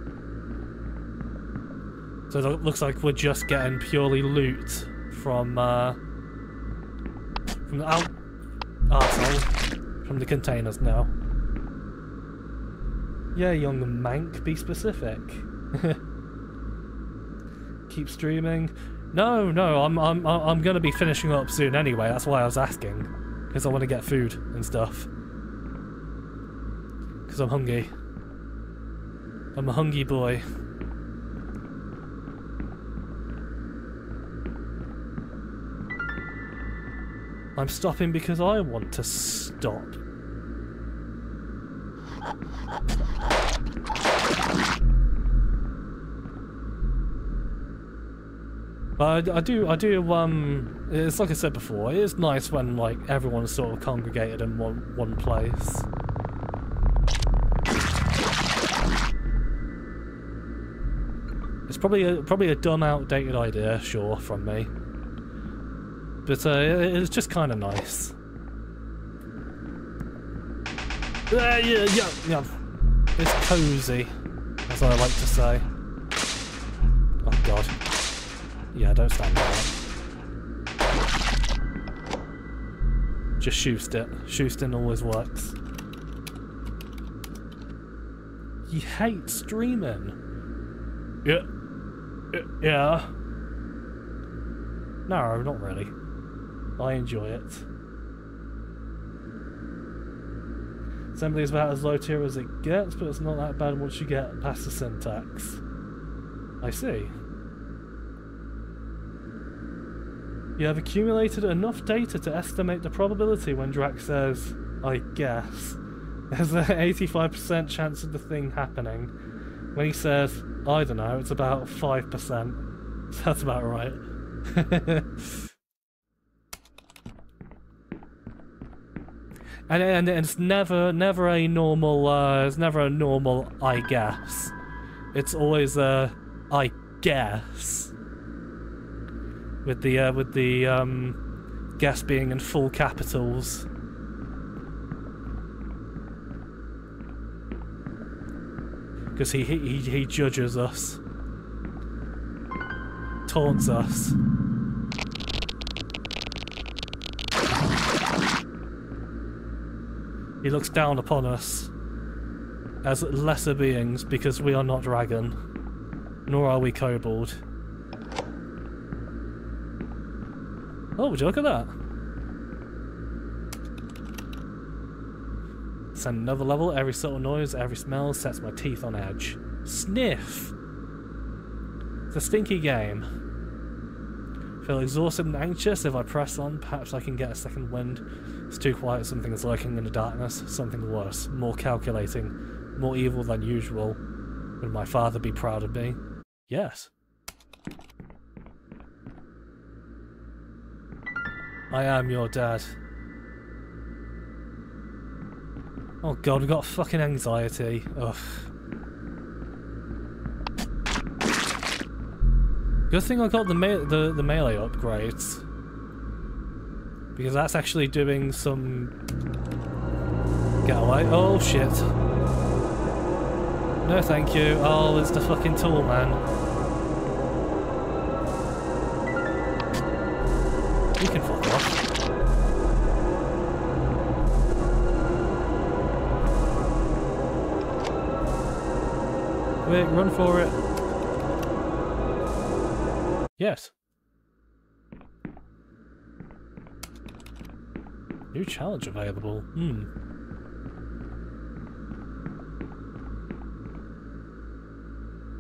So it looks like we're just getting purely loot from uh, from the out arsehole, from the containers now. Yeah, young mank, be specific. Keep streaming. No, no, I'm I'm I'm gonna be finishing up soon anyway. That's why I was asking, because I want to get food and stuff. Because I'm hungry. I'm a hungry boy. I'm stopping because I want to stop. I, I, do, I do, um, it's like I said before, it is nice when, like, everyone's sort of congregated in one, one place. It's probably a, probably a dumb, outdated idea, sure, from me. But uh, it- it's just kind of nice. Uh, yeah, yeah, yeah. It's cozy, as I like to say. Oh god. Yeah, don't stand there. Just shoost it. Shoosting always works. You hate streaming. Yeah. Yeah. No, not really. I enjoy it. Assembly is about as low tier as it gets, but it's not that bad once you get past the syntax. I see. You have accumulated enough data to estimate the probability when Drax says, I guess. There's an 85% chance of the thing happening. When he says, I don't know, it's about 5%. That's about right. and, and it's never never a normal uh, it's never a normal I guess. It's always a I guess. With the uh, with the um, guess being in full capitals. Because he, he he judges us, taunts us. He looks down upon us as lesser beings because we are not dragon, nor are we kobold. Oh, would you look at that? Send another level. Every subtle noise, every smell sets my teeth on edge. Sniff! It's a stinky game. Feel exhausted and anxious. If I press on, perhaps I can get a second wind. It's too quiet. Something is lurking in the darkness. Something worse. More calculating. More evil than usual. Would my father be proud of me? Yes. I am your dad. Oh god, we've got fucking anxiety. Ugh. Good thing I got the me the, the melee upgrades. Because that's actually doing some... Get away. Oh shit. No thank you. Oh, it's the fucking tool, man. You can fuck off. Quick, run for it. Yes. New challenge available. Hmm.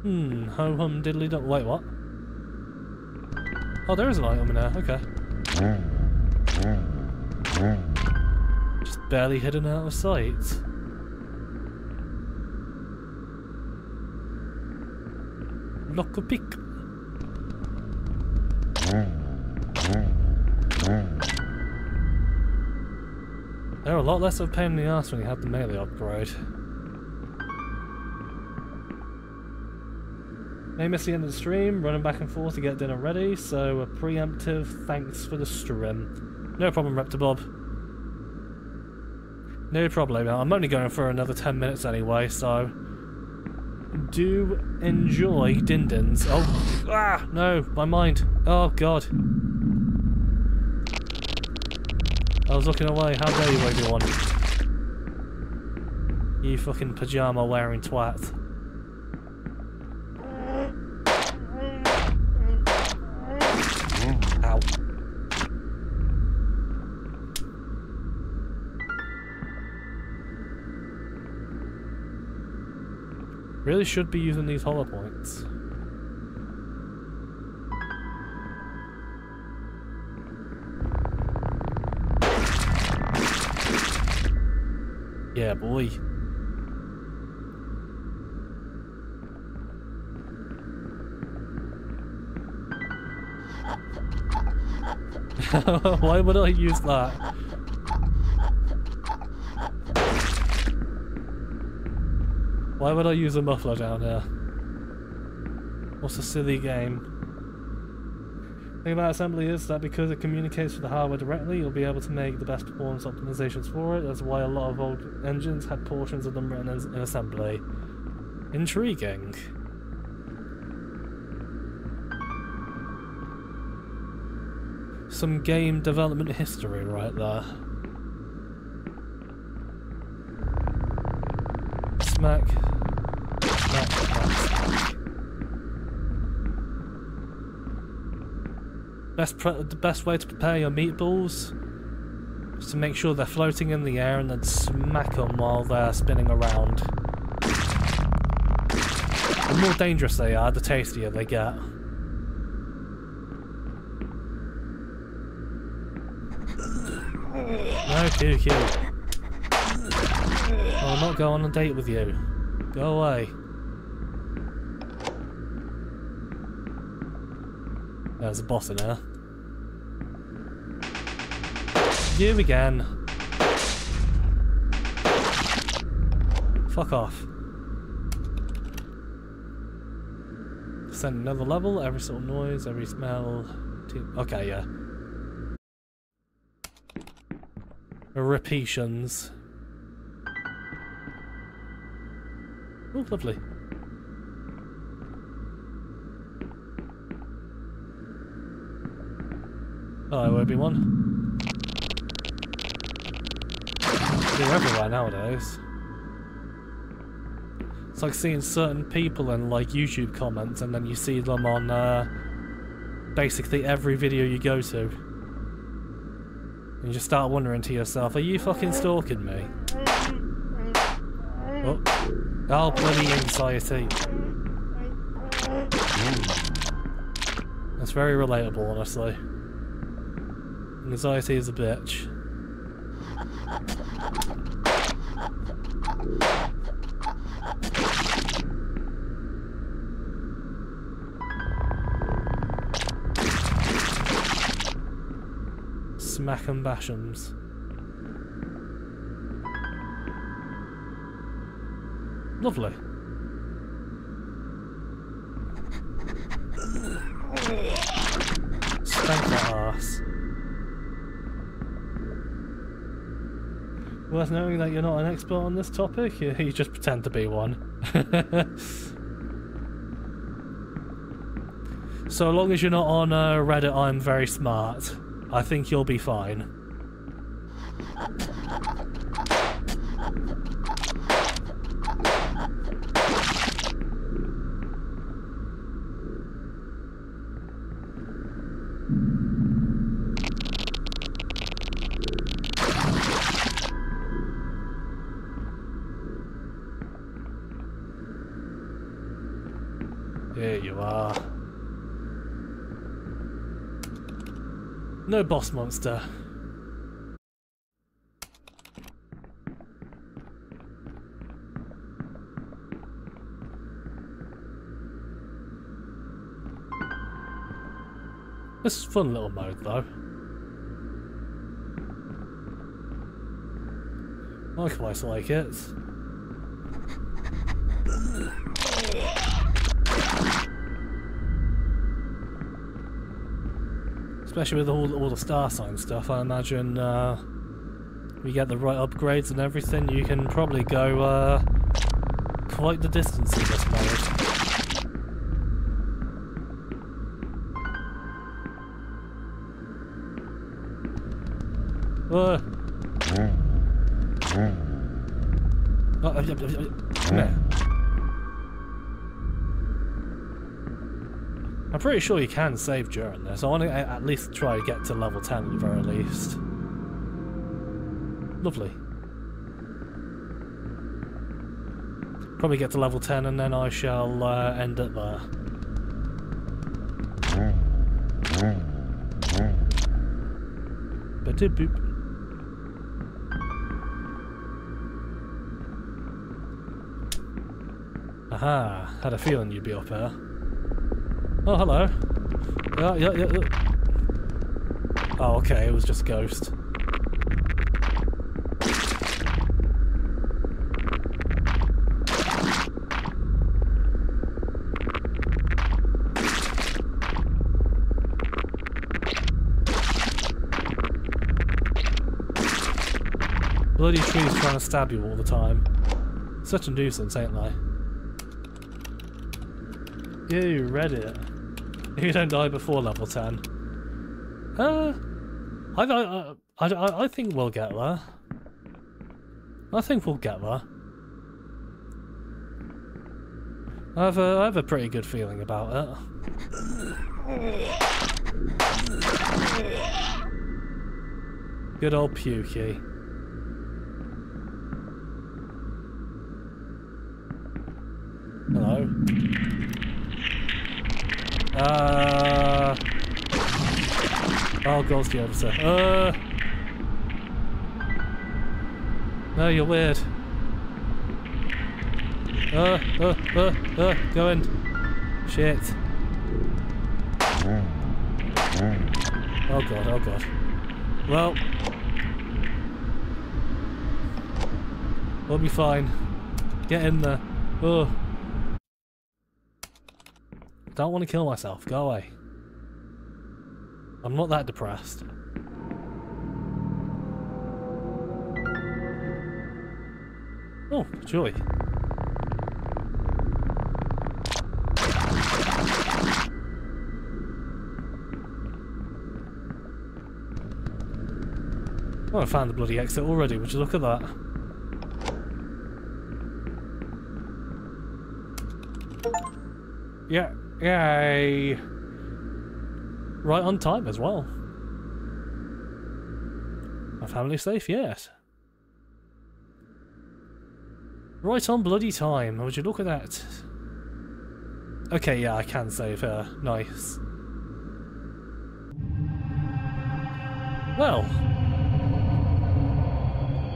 Hmm. Ho hum diddly dum. Wait, what? Oh, there is an item in there. Okay. Just barely hidden out of sight. Lock a pick. They're a lot less of a pain in the ass when you have the melee upgrade. May miss the end of the stream, running back and forth to get dinner ready, so a preemptive thanks for the stream. No problem, Reptibob. No problem, I'm only going for another 10 minutes anyway, so... Do enjoy Dindins. Oh, ah, no, my mind. Oh, God. I was looking away, how dare you, everyone. You fucking pyjama wearing twat. Really should be using these hollow points. Yeah, boy. Why would I use that? Why would I use a muffler down here? What's a silly game? Thing about assembly is that because it communicates with the hardware directly, you'll be able to make the best performance optimizations for it. That's why a lot of old engines had portions of them written in assembly. Intriguing. Some game development history right there. Smack. Smack, smack, smack. Best the best way to prepare your meatballs is to make sure they're floating in the air and then smack them while they're spinning around. The more dangerous they are, the tastier they get. No, cute, cute. I'll not go on a date with you. Go away. There's a boss in there. You again. Fuck off. Send another level, every sort of noise, every smell. Okay, yeah. Repetitions. Oh, lovely. Hello, Obi-Wan. They're everywhere nowadays. It's like seeing certain people in like YouTube comments and then you see them on uh, basically every video you go to. And you just start wondering to yourself, are you fucking stalking me? Oh, oh bloody anxiety. That's very relatable, honestly. Anxiety is a bitch. Smack and bashams. Lovely. Spank that ass. Worth knowing that you're not an expert on this topic, you, just pretend to be one. so long as you're not on uh, Reddit I'm very smart, I think you'll be fine. No boss monster. This is fun little mode though. I quite like it. Especially with all, all the star sign stuff, I imagine uh, we get the right upgrades and everything, you can probably go uh, quite the distance in this mode. Uh. Oh, pretty sure you can save during this. I want to at least try to get to level 10 at the very least. Lovely. Probably get to level 10 and then I shall uh, end it there. But boop. Aha, had a feeling you'd be up here. Oh, hello. Yeah, yeah, yeah. Oh, okay, it was just ghost. Bloody trees trying to stab you all the time. Such a nuisance, ain't they? You read it. You don't die before level 10. Uh, I, I, I, I, I think we'll get there. I think we'll get there. I have a, I have a pretty good feeling about it. Good old Pukey. Hello. Uh. Oh, Ghosty Officer. Uh. No, you're weird. Uh, uh, uh, uh, go in. Shit. Oh god, oh god. Well. We'll be fine. Get in there. Oh. Don't want to kill myself. Go away. I'm not that depressed. Oh, joy. Oh, I found the bloody exit already. Would you look at that? Yeah, yay! Right on time as well. My family safe, yes. Right on bloody time. Would you look at that? Okay, yeah, I can save her. Nice. Well,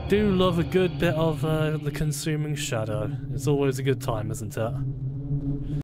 do love a good bit of uh, the consuming shadow. It's always a good time, isn't it?